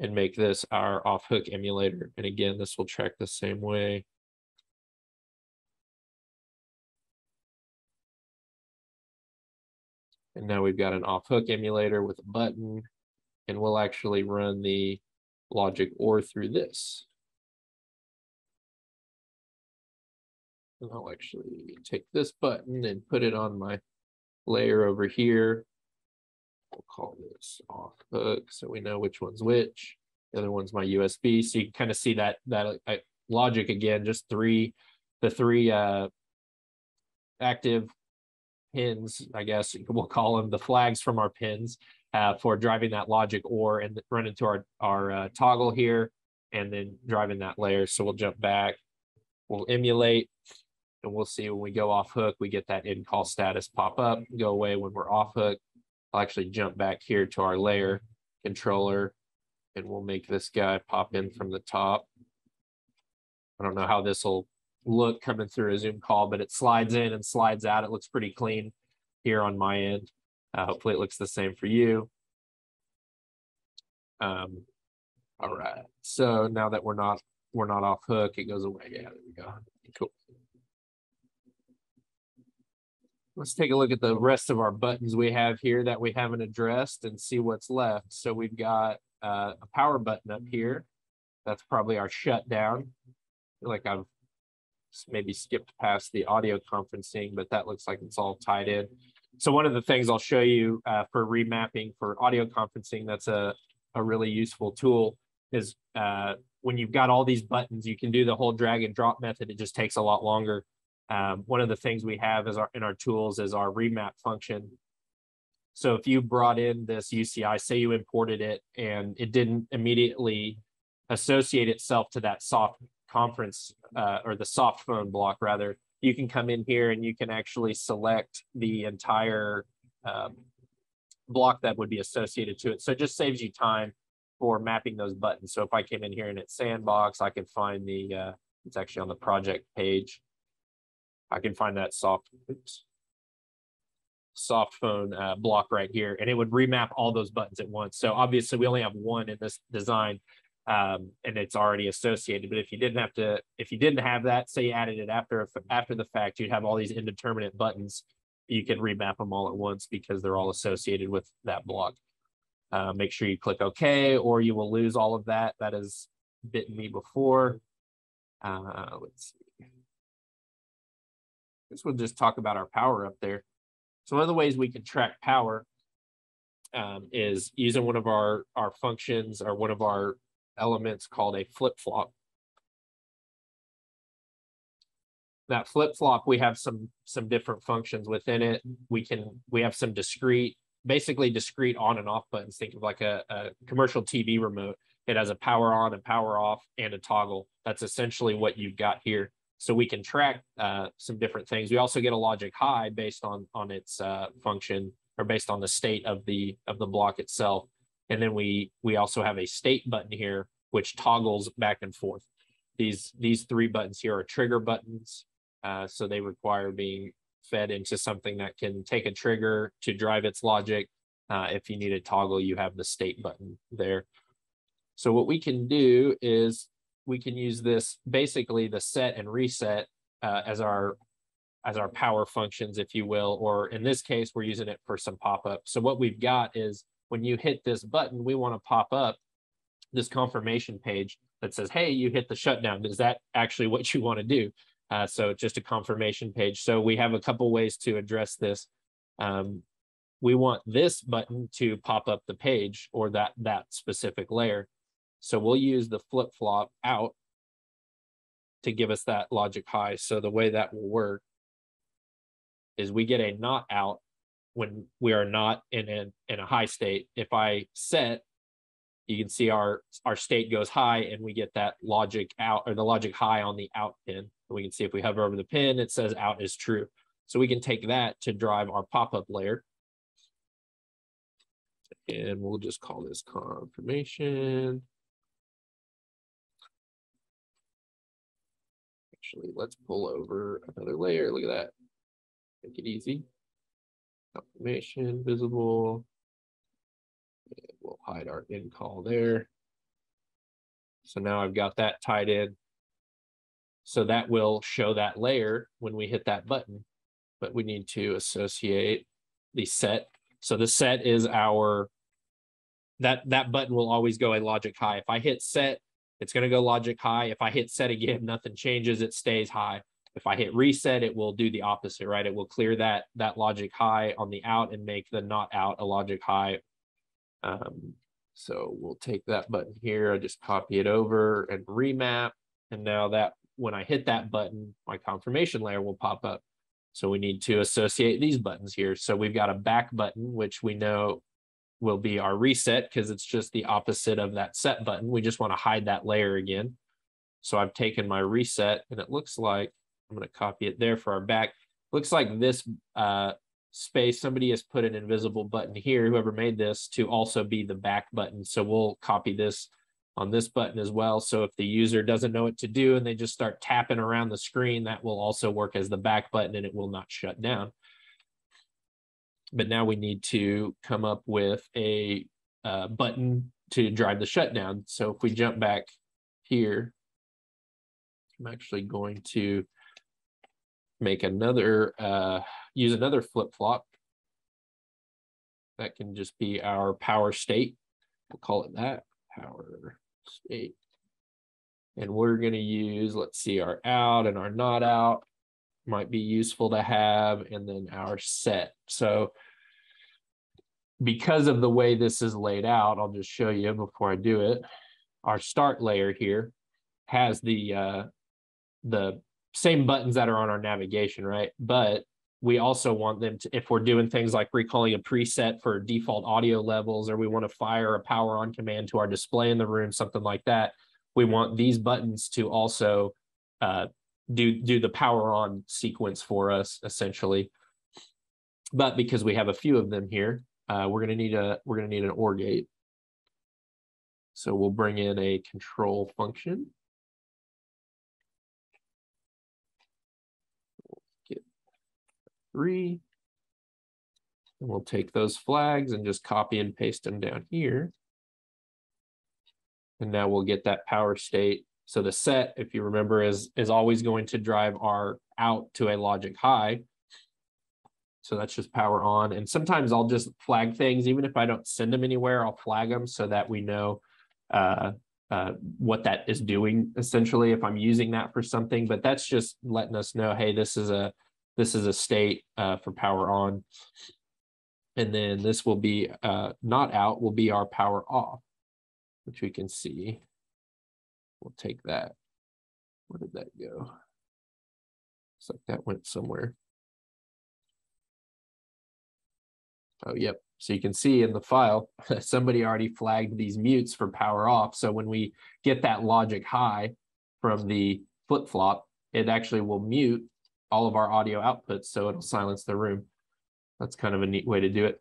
and make this our off hook emulator. And again this will track the same way. And now we've got an off hook emulator with a button and we'll actually run the logic or through this. And I'll actually take this button and put it on my layer over here. We'll call this off hook so we know which one's which. The other one's my USB. So you can kind of see that that uh, logic again, just three, the three uh, active pins, I guess we'll call them the flags from our pins uh, for driving that logic or and run into our, our uh, toggle here and then driving that layer. So we'll jump back, we'll emulate and we'll see when we go off hook, we get that in call status pop up, go away when we're off hook. I'll actually jump back here to our layer controller and we'll make this guy pop in from the top. I don't know how this will look coming through a Zoom call, but it slides in and slides out. It looks pretty clean here on my end. Uh, hopefully it looks the same for you. Um, all right. So now that we're not we're not off hook, it goes away. Yeah, there we go. Cool. Let's take a look at the rest of our buttons we have here that we haven't addressed and see what's left. So we've got uh, a power button up here. That's probably our shutdown. like I've maybe skipped past the audio conferencing, but that looks like it's all tied in. So one of the things I'll show you uh, for remapping for audio conferencing, that's a, a really useful tool is uh, when you've got all these buttons, you can do the whole drag and drop method. It just takes a lot longer. Um, one of the things we have is our in our tools is our remap function. So if you brought in this UCI, say you imported it and it didn't immediately associate itself to that soft conference uh, or the soft phone block rather, you can come in here and you can actually select the entire um, block that would be associated to it. So it just saves you time for mapping those buttons. So if I came in here and it's sandbox, I can find the, uh, it's actually on the project page. I can find that soft, oops, soft phone uh, block right here, and it would remap all those buttons at once. So obviously we only have one in this design, um, and it's already associated. But if you didn't have to, if you didn't have that, say you added it after after the fact, you'd have all these indeterminate buttons. You can remap them all at once because they're all associated with that block. Uh, make sure you click OK, or you will lose all of that. That has bitten me before. Uh, let's see. This will just talk about our power up there. So one of the ways we can track power um, is using one of our, our functions or one of our elements called a flip-flop. That flip-flop, we have some some different functions within it. We can we have some discrete basically discrete on and off buttons. Think of like a, a commercial TV remote. It has a power on and power off and a toggle. That's essentially what you've got here. So we can track uh, some different things. We also get a logic high based on on its uh, function or based on the state of the of the block itself. And then we we also have a state button here which toggles back and forth. These these three buttons here are trigger buttons, uh, so they require being fed into something that can take a trigger to drive its logic. Uh, if you need a toggle, you have the state button there. So what we can do is we can use this basically the set and reset uh, as our as our power functions, if you will, or in this case, we're using it for some pop-up. So what we've got is when you hit this button, we want to pop up this confirmation page that says, hey, you hit the shutdown. Is that actually what you want to do? Uh, so just a confirmation page. So we have a couple ways to address this. Um, we want this button to pop up the page or that, that specific layer. So we'll use the flip-flop out to give us that logic high. So the way that will work is we get a not out when we are not in a, in a high state. If I set, you can see our, our state goes high and we get that logic out or the logic high on the out pin. We can see if we hover over the pin, it says out is true. So we can take that to drive our pop-up layer. And we'll just call this confirmation. Actually, let's pull over another layer. Look at that. Make it easy. Confirmation visible. And we'll hide our in call there. So now I've got that tied in. So that will show that layer when we hit that button, but we need to associate the set. So the set is our, that, that button will always go a logic high. If I hit set, it's going to go logic high. If I hit set again, [LAUGHS] nothing changes. It stays high. If I hit reset, it will do the opposite, right? It will clear that that logic high on the out and make the not out a logic high. Um, so we'll take that button here. I just copy it over and remap. And now that when I hit that button, my confirmation layer will pop up. So we need to associate these buttons here. So we've got a back button, which we know will be our reset because it's just the opposite of that set button. We just want to hide that layer again. So I've taken my reset and it looks like, I'm going to copy it there for our back. Looks like this uh, space, somebody has put an invisible button here, whoever made this, to also be the back button. So we'll copy this on this button as well. So if the user doesn't know what to do and they just start tapping around the screen, that will also work as the back button and it will not shut down. But now we need to come up with a uh, button to drive the shutdown. So if we jump back here, I'm actually going to make another uh, use another flip-flop. That can just be our power state. We'll call it that, power state. And we're going to use, let's see, our out and our not out might be useful to have, and then our set. So because of the way this is laid out, I'll just show you before I do it. Our start layer here has the uh, the same buttons that are on our navigation, right? But we also want them to, if we're doing things like recalling a preset for default audio levels, or we want to fire a power on command to our display in the room, something like that, we want these buttons to also uh, do, do the power on sequence for us, essentially. But because we have a few of them here, uh, we're going to need a we're going to need an OR gate. So we'll bring in a control function. Get three. And we'll take those flags and just copy and paste them down here. And now we'll get that power state. So the set, if you remember, is, is always going to drive our out to a logic high. So that's just power on. And sometimes I'll just flag things, even if I don't send them anywhere, I'll flag them so that we know uh, uh, what that is doing essentially if I'm using that for something. But that's just letting us know, hey, this is a this is a state uh, for power on. And then this will be uh, not out will be our power off, which we can see. We'll take that. Where did that go? Looks like that went somewhere. Oh, yep. So you can see in the file, [LAUGHS] somebody already flagged these mutes for power off. So when we get that logic high from the flip-flop, it actually will mute all of our audio outputs. So it'll silence the room. That's kind of a neat way to do it.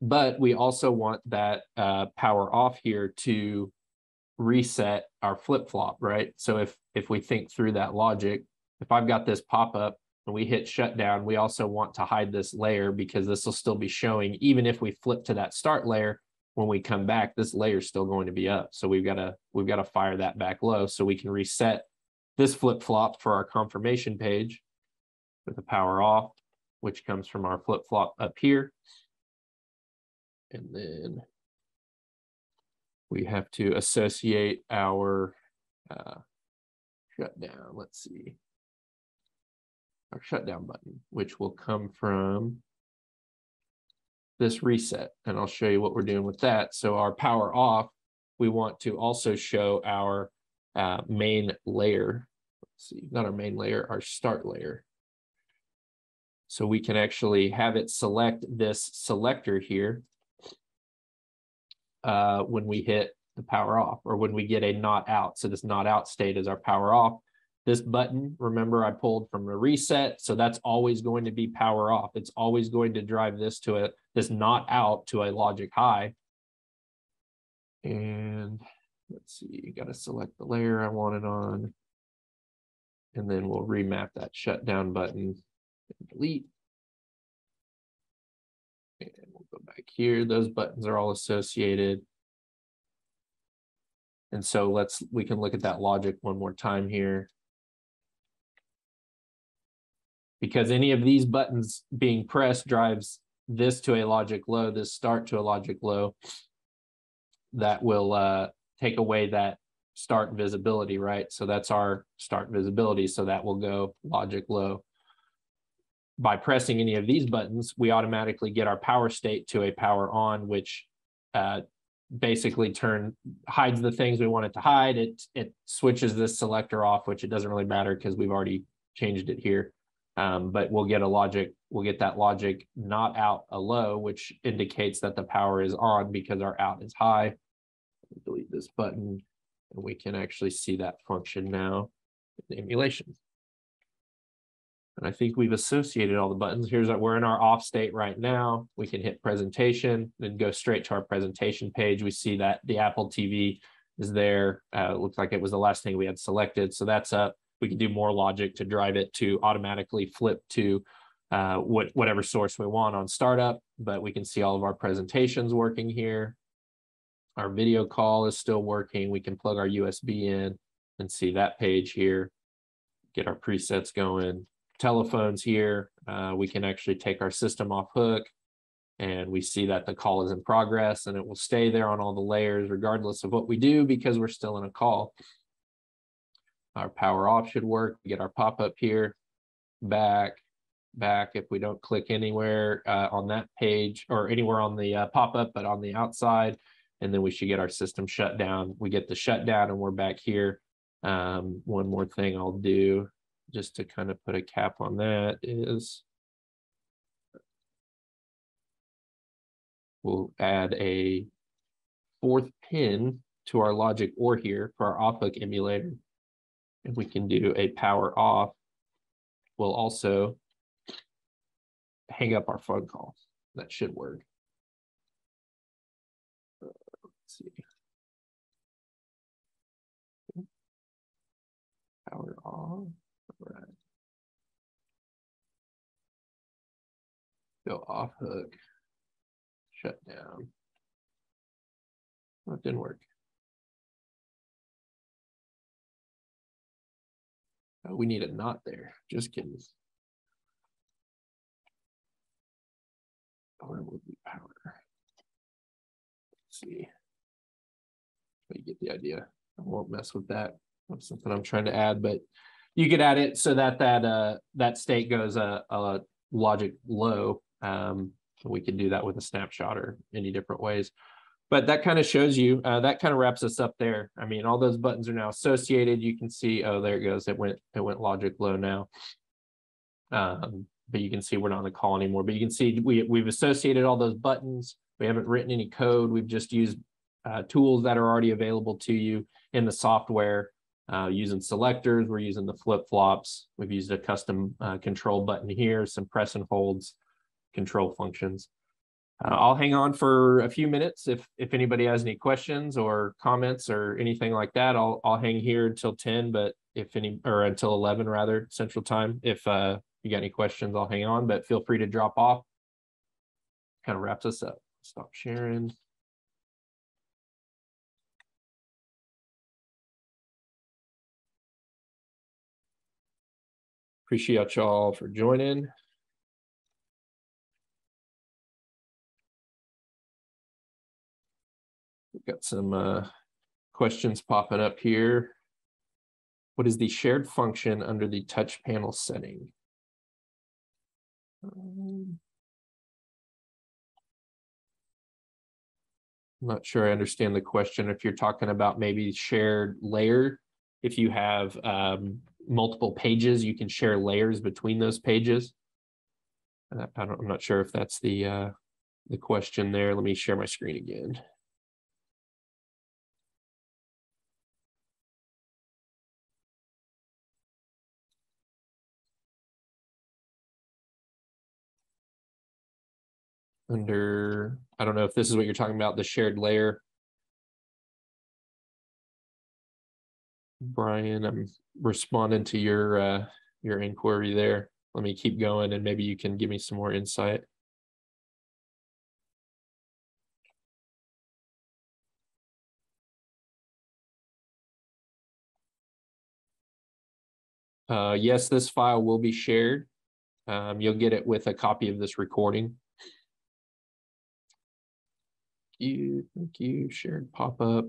But we also want that uh, power off here to reset our flip-flop, right? So if, if we think through that logic, if I've got this pop-up and we hit shutdown, we also want to hide this layer because this will still be showing, even if we flip to that start layer, when we come back, this layer is still going to be up. So we've got to, we've got to fire that back low so we can reset this flip-flop for our confirmation page with the power off, which comes from our flip-flop up here. And then we have to associate our uh, shutdown. Let's see our shutdown button, which will come from this reset. And I'll show you what we're doing with that. So our power off, we want to also show our uh, main layer. Let's see, not our main layer, our start layer. So we can actually have it select this selector here uh, when we hit the power off or when we get a not out. So this not out state is our power off. This button, remember I pulled from a reset, so that's always going to be power off. It's always going to drive this to a, this not out to a logic high. And let's see, you got to select the layer I want it on. And then we'll remap that shutdown button and delete. Go back here. Those buttons are all associated. And so let's, we can look at that logic one more time here because any of these buttons being pressed drives this to a logic low, this start to a logic low, that will uh, take away that start visibility, right? So that's our start visibility. So that will go logic low. By pressing any of these buttons, we automatically get our power state to a power on, which uh, basically turn hides the things we want it to hide. It it switches this selector off, which it doesn't really matter because we've already changed it here. Um, but we'll get a logic, we'll get that logic not out a low, which indicates that the power is on because our out is high. Delete this button and we can actually see that function now in the emulation. And I think we've associated all the buttons. Here's that we're in our off state right now. We can hit presentation, then go straight to our presentation page. We see that the Apple TV is there. Uh, looks like it was the last thing we had selected. So that's up we can do more logic to drive it to automatically flip to uh, what, whatever source we want on startup, but we can see all of our presentations working here. Our video call is still working. We can plug our USB in and see that page here, get our presets going, telephones here, uh, we can actually take our system off hook and we see that the call is in progress and it will stay there on all the layers regardless of what we do because we're still in a call. Our power off should work. We get our pop-up here, back, back if we don't click anywhere uh, on that page or anywhere on the uh, pop-up, but on the outside, and then we should get our system shut down. We get the shutdown and we're back here. Um, one more thing I'll do just to kind of put a cap on that is we'll add a fourth pin to our logic or here for our off hook emulator. And we can do a power off. We'll also hang up our phone call. That should work. Uh, let's see. Power off. Go off hook shut down. That didn't work. Oh, we need a not there. Just kidding. Where would be power? Let's see. But you get the idea. I won't mess with that. That's something I'm trying to add, but you could add it so that that uh that state goes a, a logic low. Um, we can do that with a snapshot or any different ways. But that kind of shows you, uh, that kind of wraps us up there. I mean, all those buttons are now associated. You can see, oh, there it goes. It went, it went logic low now. Um, but you can see we're not on the call anymore. But you can see we, we've associated all those buttons. We haven't written any code. We've just used uh, tools that are already available to you in the software uh, using selectors. We're using the flip flops. We've used a custom uh, control button here, some press and holds control functions. Uh, I'll hang on for a few minutes if if anybody has any questions or comments or anything like that. I'll I'll hang here until 10, but if any or until 11 rather central time. If uh you got any questions, I'll hang on, but feel free to drop off. Kind of wraps us up. Stop sharing. Appreciate y'all for joining. We've got some uh, questions popping up here. What is the shared function under the touch panel setting? Um, I'm not sure I understand the question. If you're talking about maybe shared layer, if you have um, multiple pages, you can share layers between those pages. Uh, I am not sure if that's the uh, the question there. Let me share my screen again. under, I don't know if this is what you're talking about, the shared layer. Brian, I'm responding to your uh, your inquiry there. Let me keep going and maybe you can give me some more insight. Uh, yes, this file will be shared. Um, you'll get it with a copy of this recording Thank you, thank you, shared pop-up.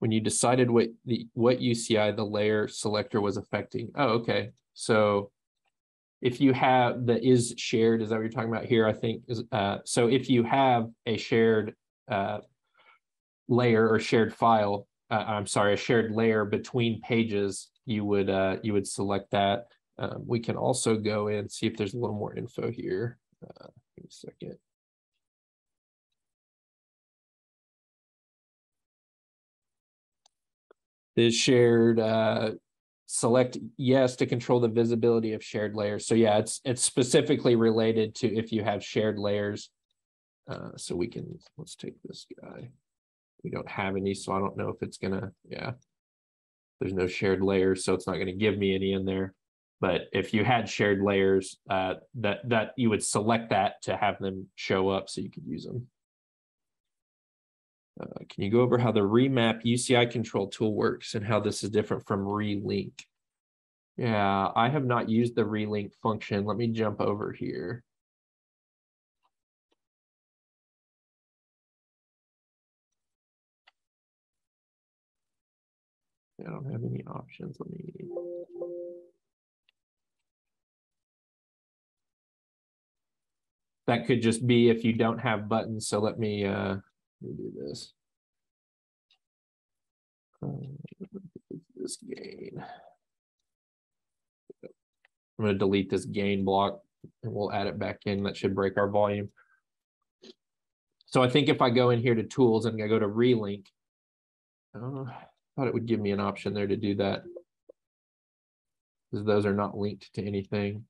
When you decided what the what UCI the layer selector was affecting. Oh, okay. So if you have the is shared, is that what you're talking about here? I think is uh, so if you have a shared uh, layer or shared file, uh, I'm sorry, a shared layer between pages, you would uh, you would select that. Um, we can also go in see if there's a little more info here. Uh, Give me a second. The shared uh, select yes to control the visibility of shared layers. So yeah, it's it's specifically related to if you have shared layers. Uh, so we can let's take this guy. We don't have any, so I don't know if it's gonna yeah. There's no shared layers, so it's not gonna give me any in there. But if you had shared layers, uh, that that you would select that to have them show up so you could use them. Uh, can you go over how the remap UCI control tool works and how this is different from relink? Yeah, I have not used the relink function. Let me jump over here. I don't have any options. Let me. That could just be if you don't have buttons. So let me, uh, let me do this. Um, this gain. I'm going to delete this gain block and we'll add it back in. That should break our volume. So I think if I go in here to tools and I go to relink, uh, I thought it would give me an option there to do that. Because those are not linked to anything.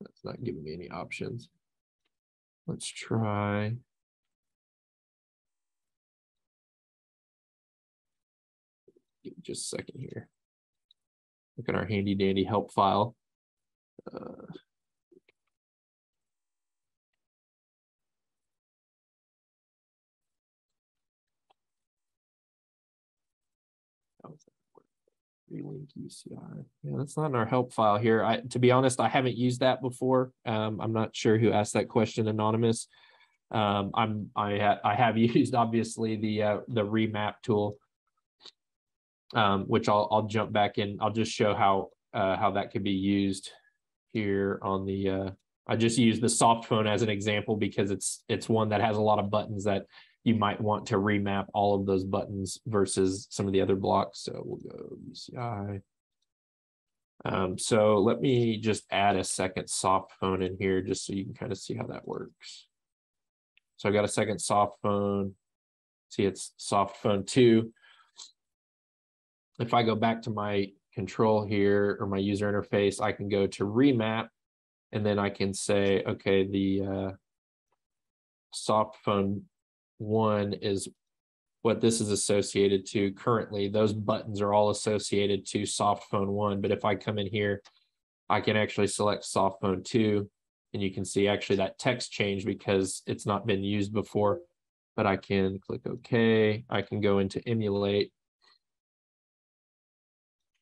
That's not giving me any options. Let's try. Just a second here. Look at our handy dandy help file. Uh, relink UCI. Yeah, that's not in our help file here. I, to be honest, I haven't used that before. Um, I'm not sure who asked that question, anonymous. Um, I'm I ha I have [LAUGHS] used obviously the uh, the remap tool, um, which I'll I'll jump back in. I'll just show how uh, how that could be used here on the. Uh, I just use the soft phone as an example because it's it's one that has a lot of buttons that you might want to remap all of those buttons versus some of the other blocks. So we'll go UCI. Um, so let me just add a second soft phone in here just so you can kind of see how that works. So I got a second soft phone. See, it's soft phone two. If I go back to my control here or my user interface, I can go to remap and then I can say, okay, the uh, soft phone one is what this is associated to currently. Those buttons are all associated to soft phone one. But if I come in here, I can actually select soft phone two and you can see actually that text changed because it's not been used before. But I can click OK. I can go into emulate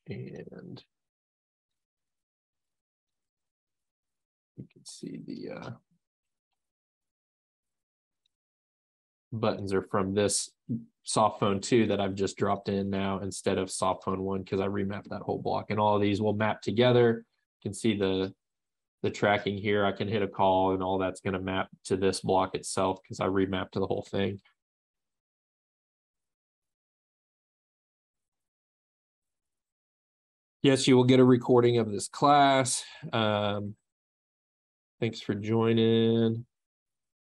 and you can see the uh, buttons are from this soft phone two that I've just dropped in now instead of soft phone one because I remapped that whole block and all these will map together. You can see the the tracking here. I can hit a call and all that's going to map to this block itself because I remapped to the whole thing. Yes, you will get a recording of this class. Um, thanks for joining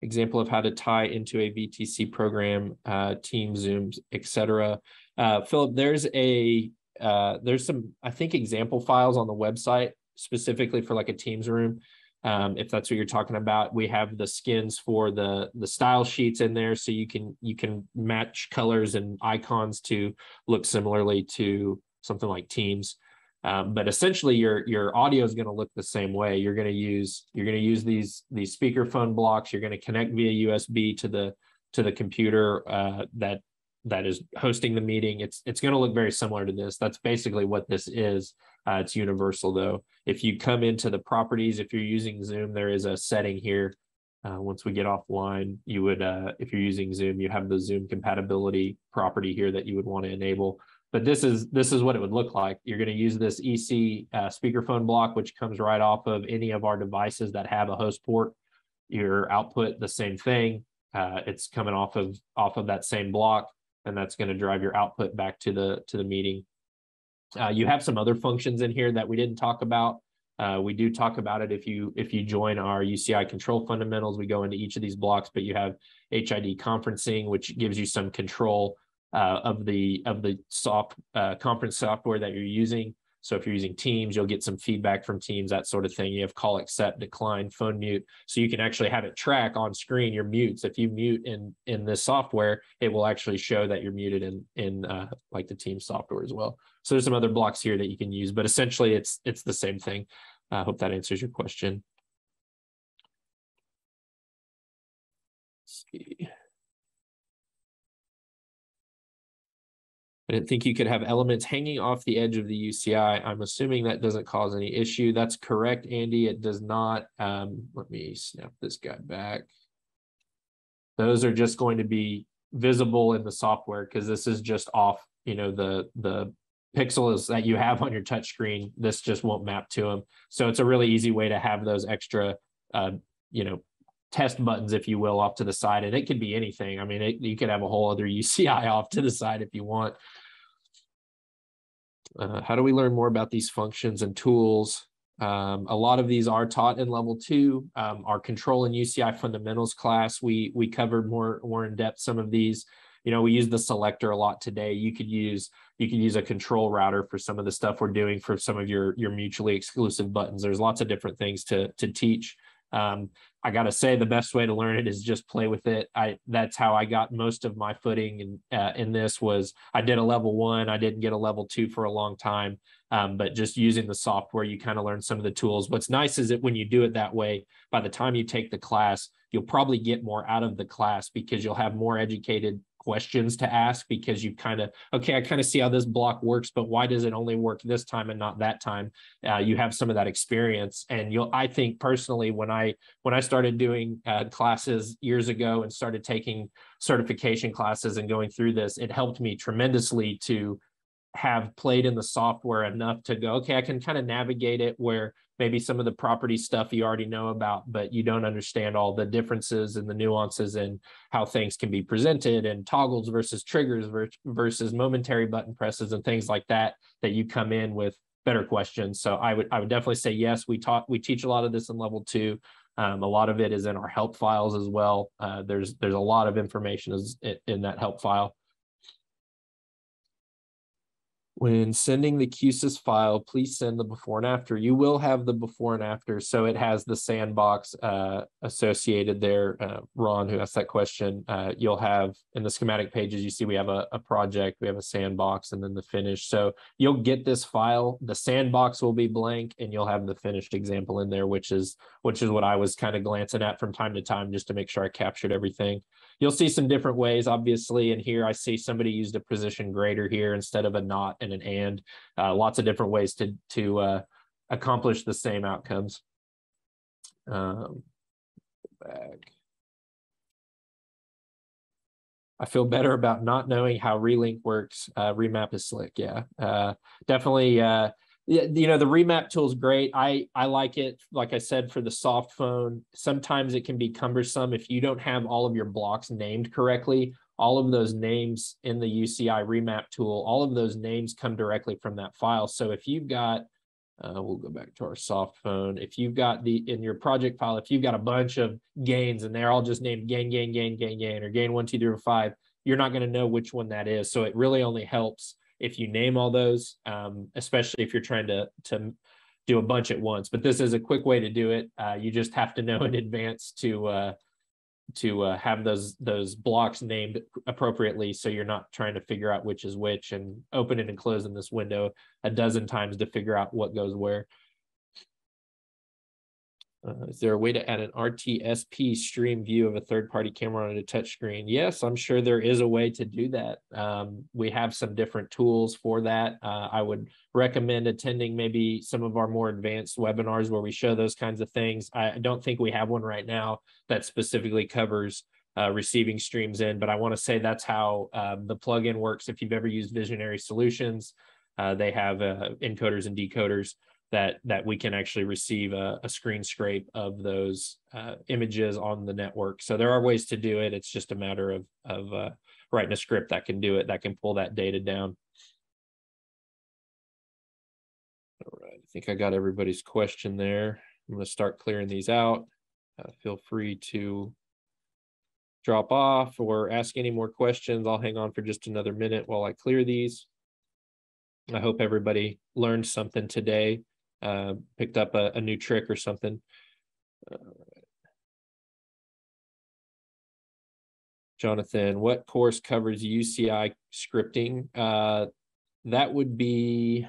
example of how to tie into a VTC program, uh, team zooms, etc. Uh, Philip, there's a uh, there's some I think example files on the website specifically for like a Teams room. Um, if that's what you're talking about, we have the skins for the the style sheets in there, so you can you can match colors and icons to look similarly to something like Teams. Um, but essentially your your audio is going to look the same way. You're going to use you're going to use these these speakerphone blocks. You're going to connect via usb to the to the computer uh, that that is hosting the meeting. It's it's going to look very similar to this. That's basically what this is. Uh, it's universal though. If you come into the properties if you're using zoom there is a setting here. Uh, once we get offline you would uh, if you're using zoom you have the zoom compatibility property here that you would want to enable but this is this is what it would look like. You're going to use this EC uh, speakerphone block, which comes right off of any of our devices that have a host port. Your output, the same thing. Uh, it's coming off of off of that same block, and that's going to drive your output back to the to the meeting. Uh, you have some other functions in here that we didn't talk about. Uh, we do talk about it if you if you join our UCI control fundamentals. We go into each of these blocks, but you have HID conferencing, which gives you some control uh, of the of the soft uh, conference software that you're using. So if you're using Teams, you'll get some feedback from Teams, that sort of thing. You have call, accept, decline, phone mute, so you can actually have it track on screen your mutes. If you mute in in this software, it will actually show that you're muted in in uh, like the Teams software as well. So there's some other blocks here that you can use, but essentially it's it's the same thing. I hope that answers your question. Let's see. I didn't think you could have elements hanging off the edge of the UCI. I'm assuming that doesn't cause any issue. That's correct, Andy. It does not. Um, let me snap this guy back. Those are just going to be visible in the software because this is just off, you know, the the pixels that you have on your touchscreen. This just won't map to them. So it's a really easy way to have those extra, uh, you know, test buttons, if you will, off to the side. And it could be anything. I mean, it, you could have a whole other [LAUGHS] UCI off to the side if you want. Uh, how do we learn more about these functions and tools? Um, a lot of these are taught in level two. Um, our control and UCI fundamentals class, we we covered more more in depth some of these. You know, we use the selector a lot today. You could use you could use a control router for some of the stuff we're doing for some of your your mutually exclusive buttons. There's lots of different things to to teach. Um, I got to say the best way to learn it is just play with it. I that's how I got most of my footing in uh, in this was I did a level one. I didn't get a level two for a long time, um, but just using the software, you kind of learn some of the tools. What's nice is that when you do it that way, by the time you take the class, you'll probably get more out of the class because you'll have more educated questions to ask because you kind of okay i kind of see how this block works but why does it only work this time and not that time? Uh, you have some of that experience. And you'll i think personally when i when i started doing uh, classes years ago and started taking certification classes and going through this it helped me tremendously to have played in the software enough to go okay i can kind of navigate it where maybe some of the property stuff you already know about, but you don't understand all the differences and the nuances and how things can be presented and toggles versus triggers versus momentary button presses and things like that, that you come in with better questions. So I would, I would definitely say, yes, we taught, we teach a lot of this in level two. Um, a lot of it is in our help files as well. Uh, there's, there's a lot of information is in that help file. When sending the Q-SYS file, please send the before and after. You will have the before and after, so it has the sandbox uh, associated there. Uh, Ron, who asked that question, uh, you'll have in the schematic pages, you see we have a, a project, we have a sandbox, and then the finish. So you'll get this file. The sandbox will be blank, and you'll have the finished example in there, which is which is what I was kind of glancing at from time to time just to make sure I captured everything. You'll see some different ways, obviously. And here I see somebody used a position greater here instead of a not and an and. Uh, lots of different ways to to uh, accomplish the same outcomes. Um, back. I feel better about not knowing how relink works. Uh, remap is slick. Yeah, uh, definitely. Uh, you know the remap tool is great. I i like it like i said for the soft phone. Sometimes it can be cumbersome if you don't have all of your blocks named correctly. All of those names in the uci remap tool all of those names come directly from that file. So if you've got uh, we'll go back to our soft phone. If you've got the in your project file if you've got a bunch of gains and they're all just named gain gain gain gain gain or gain one two three five you're not going to know which one that is. So it really only helps if you name all those, um, especially if you're trying to to do a bunch at once. But this is a quick way to do it. Uh, you just have to know in advance to uh, to uh, have those those blocks named appropriately, so you're not trying to figure out which is which and opening and closing this window a dozen times to figure out what goes where. Uh, is there a way to add an RTSP stream view of a third-party camera on a touchscreen? Yes, I'm sure there is a way to do that. Um, we have some different tools for that. Uh, I would recommend attending maybe some of our more advanced webinars where we show those kinds of things. I don't think we have one right now that specifically covers uh, receiving streams in, but I want to say that's how um, the plugin works. If you've ever used Visionary Solutions, uh, they have uh, encoders and decoders that that we can actually receive a, a screen scrape of those uh, images on the network. So there are ways to do it. It's just a matter of of uh, writing a script that can do it, that can pull that data down. All right, I think I got everybody's question there. I'm going to start clearing these out. Uh, feel free to drop off or ask any more questions. I'll hang on for just another minute while I clear these. I hope everybody learned something today uh, picked up a, a, new trick or something. Uh, Jonathan, what course covers UCI scripting? Uh, that would be,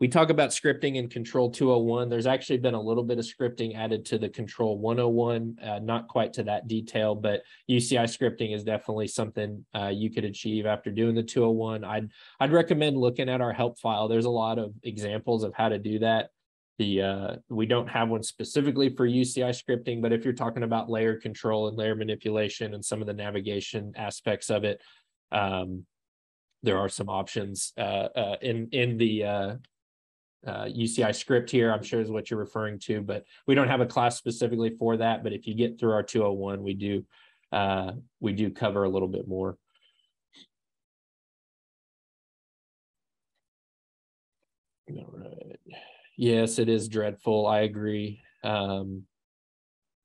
we talk about scripting in control 201 there's actually been a little bit of scripting added to the control 101 uh, not quite to that detail but uci scripting is definitely something uh, you could achieve after doing the 201 i'd i'd recommend looking at our help file. There's a lot of examples of how to do that. The uh, we don't have one specifically for uci scripting but if you're talking about layer control and layer manipulation and some of the navigation aspects of it um, there are some options uh, uh, in in the uh, uh, UCI script here, I'm sure is what you're referring to, but we don't have a class specifically for that. But if you get through our 201, we do uh, we do cover a little bit more. All right. Yes, it is dreadful. I agree. Um,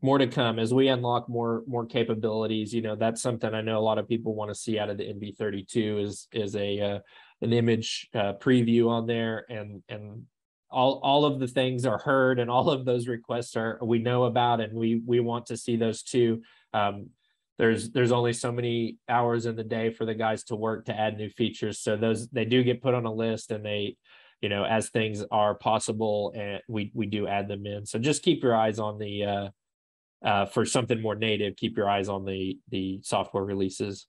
more to come as we unlock more more capabilities. You know, that's something I know a lot of people want to see out of the NV32 is is a uh, an image uh, preview on there and and all all of the things are heard and all of those requests are we know about and we we want to see those too. Um, there's there's only so many hours in the day for the guys to work to add new features. So those they do get put on a list and they you know as things are possible and we we do add them in. So just keep your eyes on the uh uh for something more native keep your eyes on the the software releases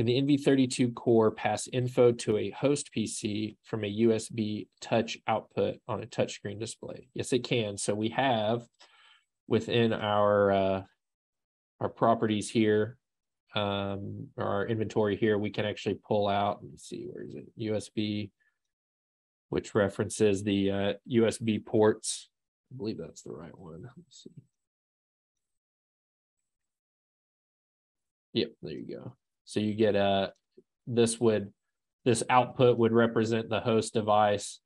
can the NV32 core pass info to a host PC from a USB touch output on a touchscreen display? Yes, it can. So we have within our uh, our properties here, um, our inventory here, we can actually pull out, me see, where is it? USB, which references the uh, USB ports. I believe that's the right one. Let's see. Yep, there you go. So you get a, this would, this output would represent the host device.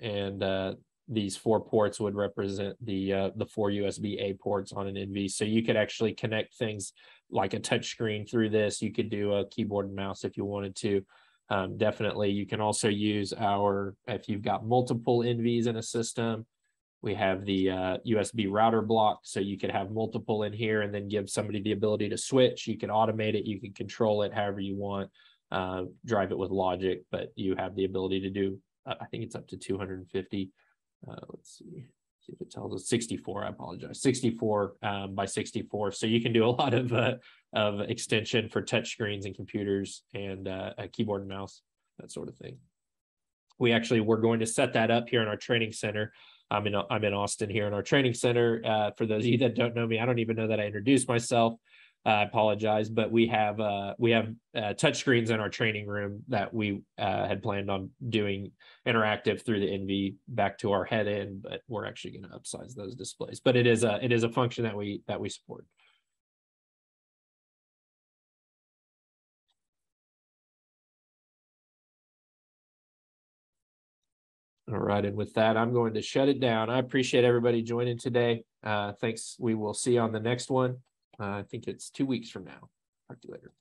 And uh, these four ports would represent the uh, the four USB A ports on an NV. So you could actually connect things like a touch screen through this. You could do a keyboard and mouse if you wanted to. Um, definitely, you can also use our if you've got multiple NVs in a system. We have the uh, USB router block, so you could have multiple in here and then give somebody the ability to switch. You can automate it, you can control it however you want, uh, drive it with logic, but you have the ability to do, uh, I think it's up to 250. Uh, let's see, see if it tells us 64. I apologize, 64 um, by 64. So you can do a lot of uh, of extension for touch screens and computers and uh, a keyboard and mouse, that sort of thing. We actually we're going to set that up here in our training center. I'm in I'm in Austin here in our training center. Uh, for those of you that don't know me, I don't even know that I introduced myself. Uh, I apologize, but we have uh, we have uh, touch screens in our training room that we uh, had planned on doing interactive through the NV back to our head end, but we're actually going to upsize those displays. But it is a it is a function that we that we support. All right. And with that, I'm going to shut it down. I appreciate everybody joining today. Uh, thanks. We will see you on the next one. Uh, I think it's two weeks from now. Talk to you later.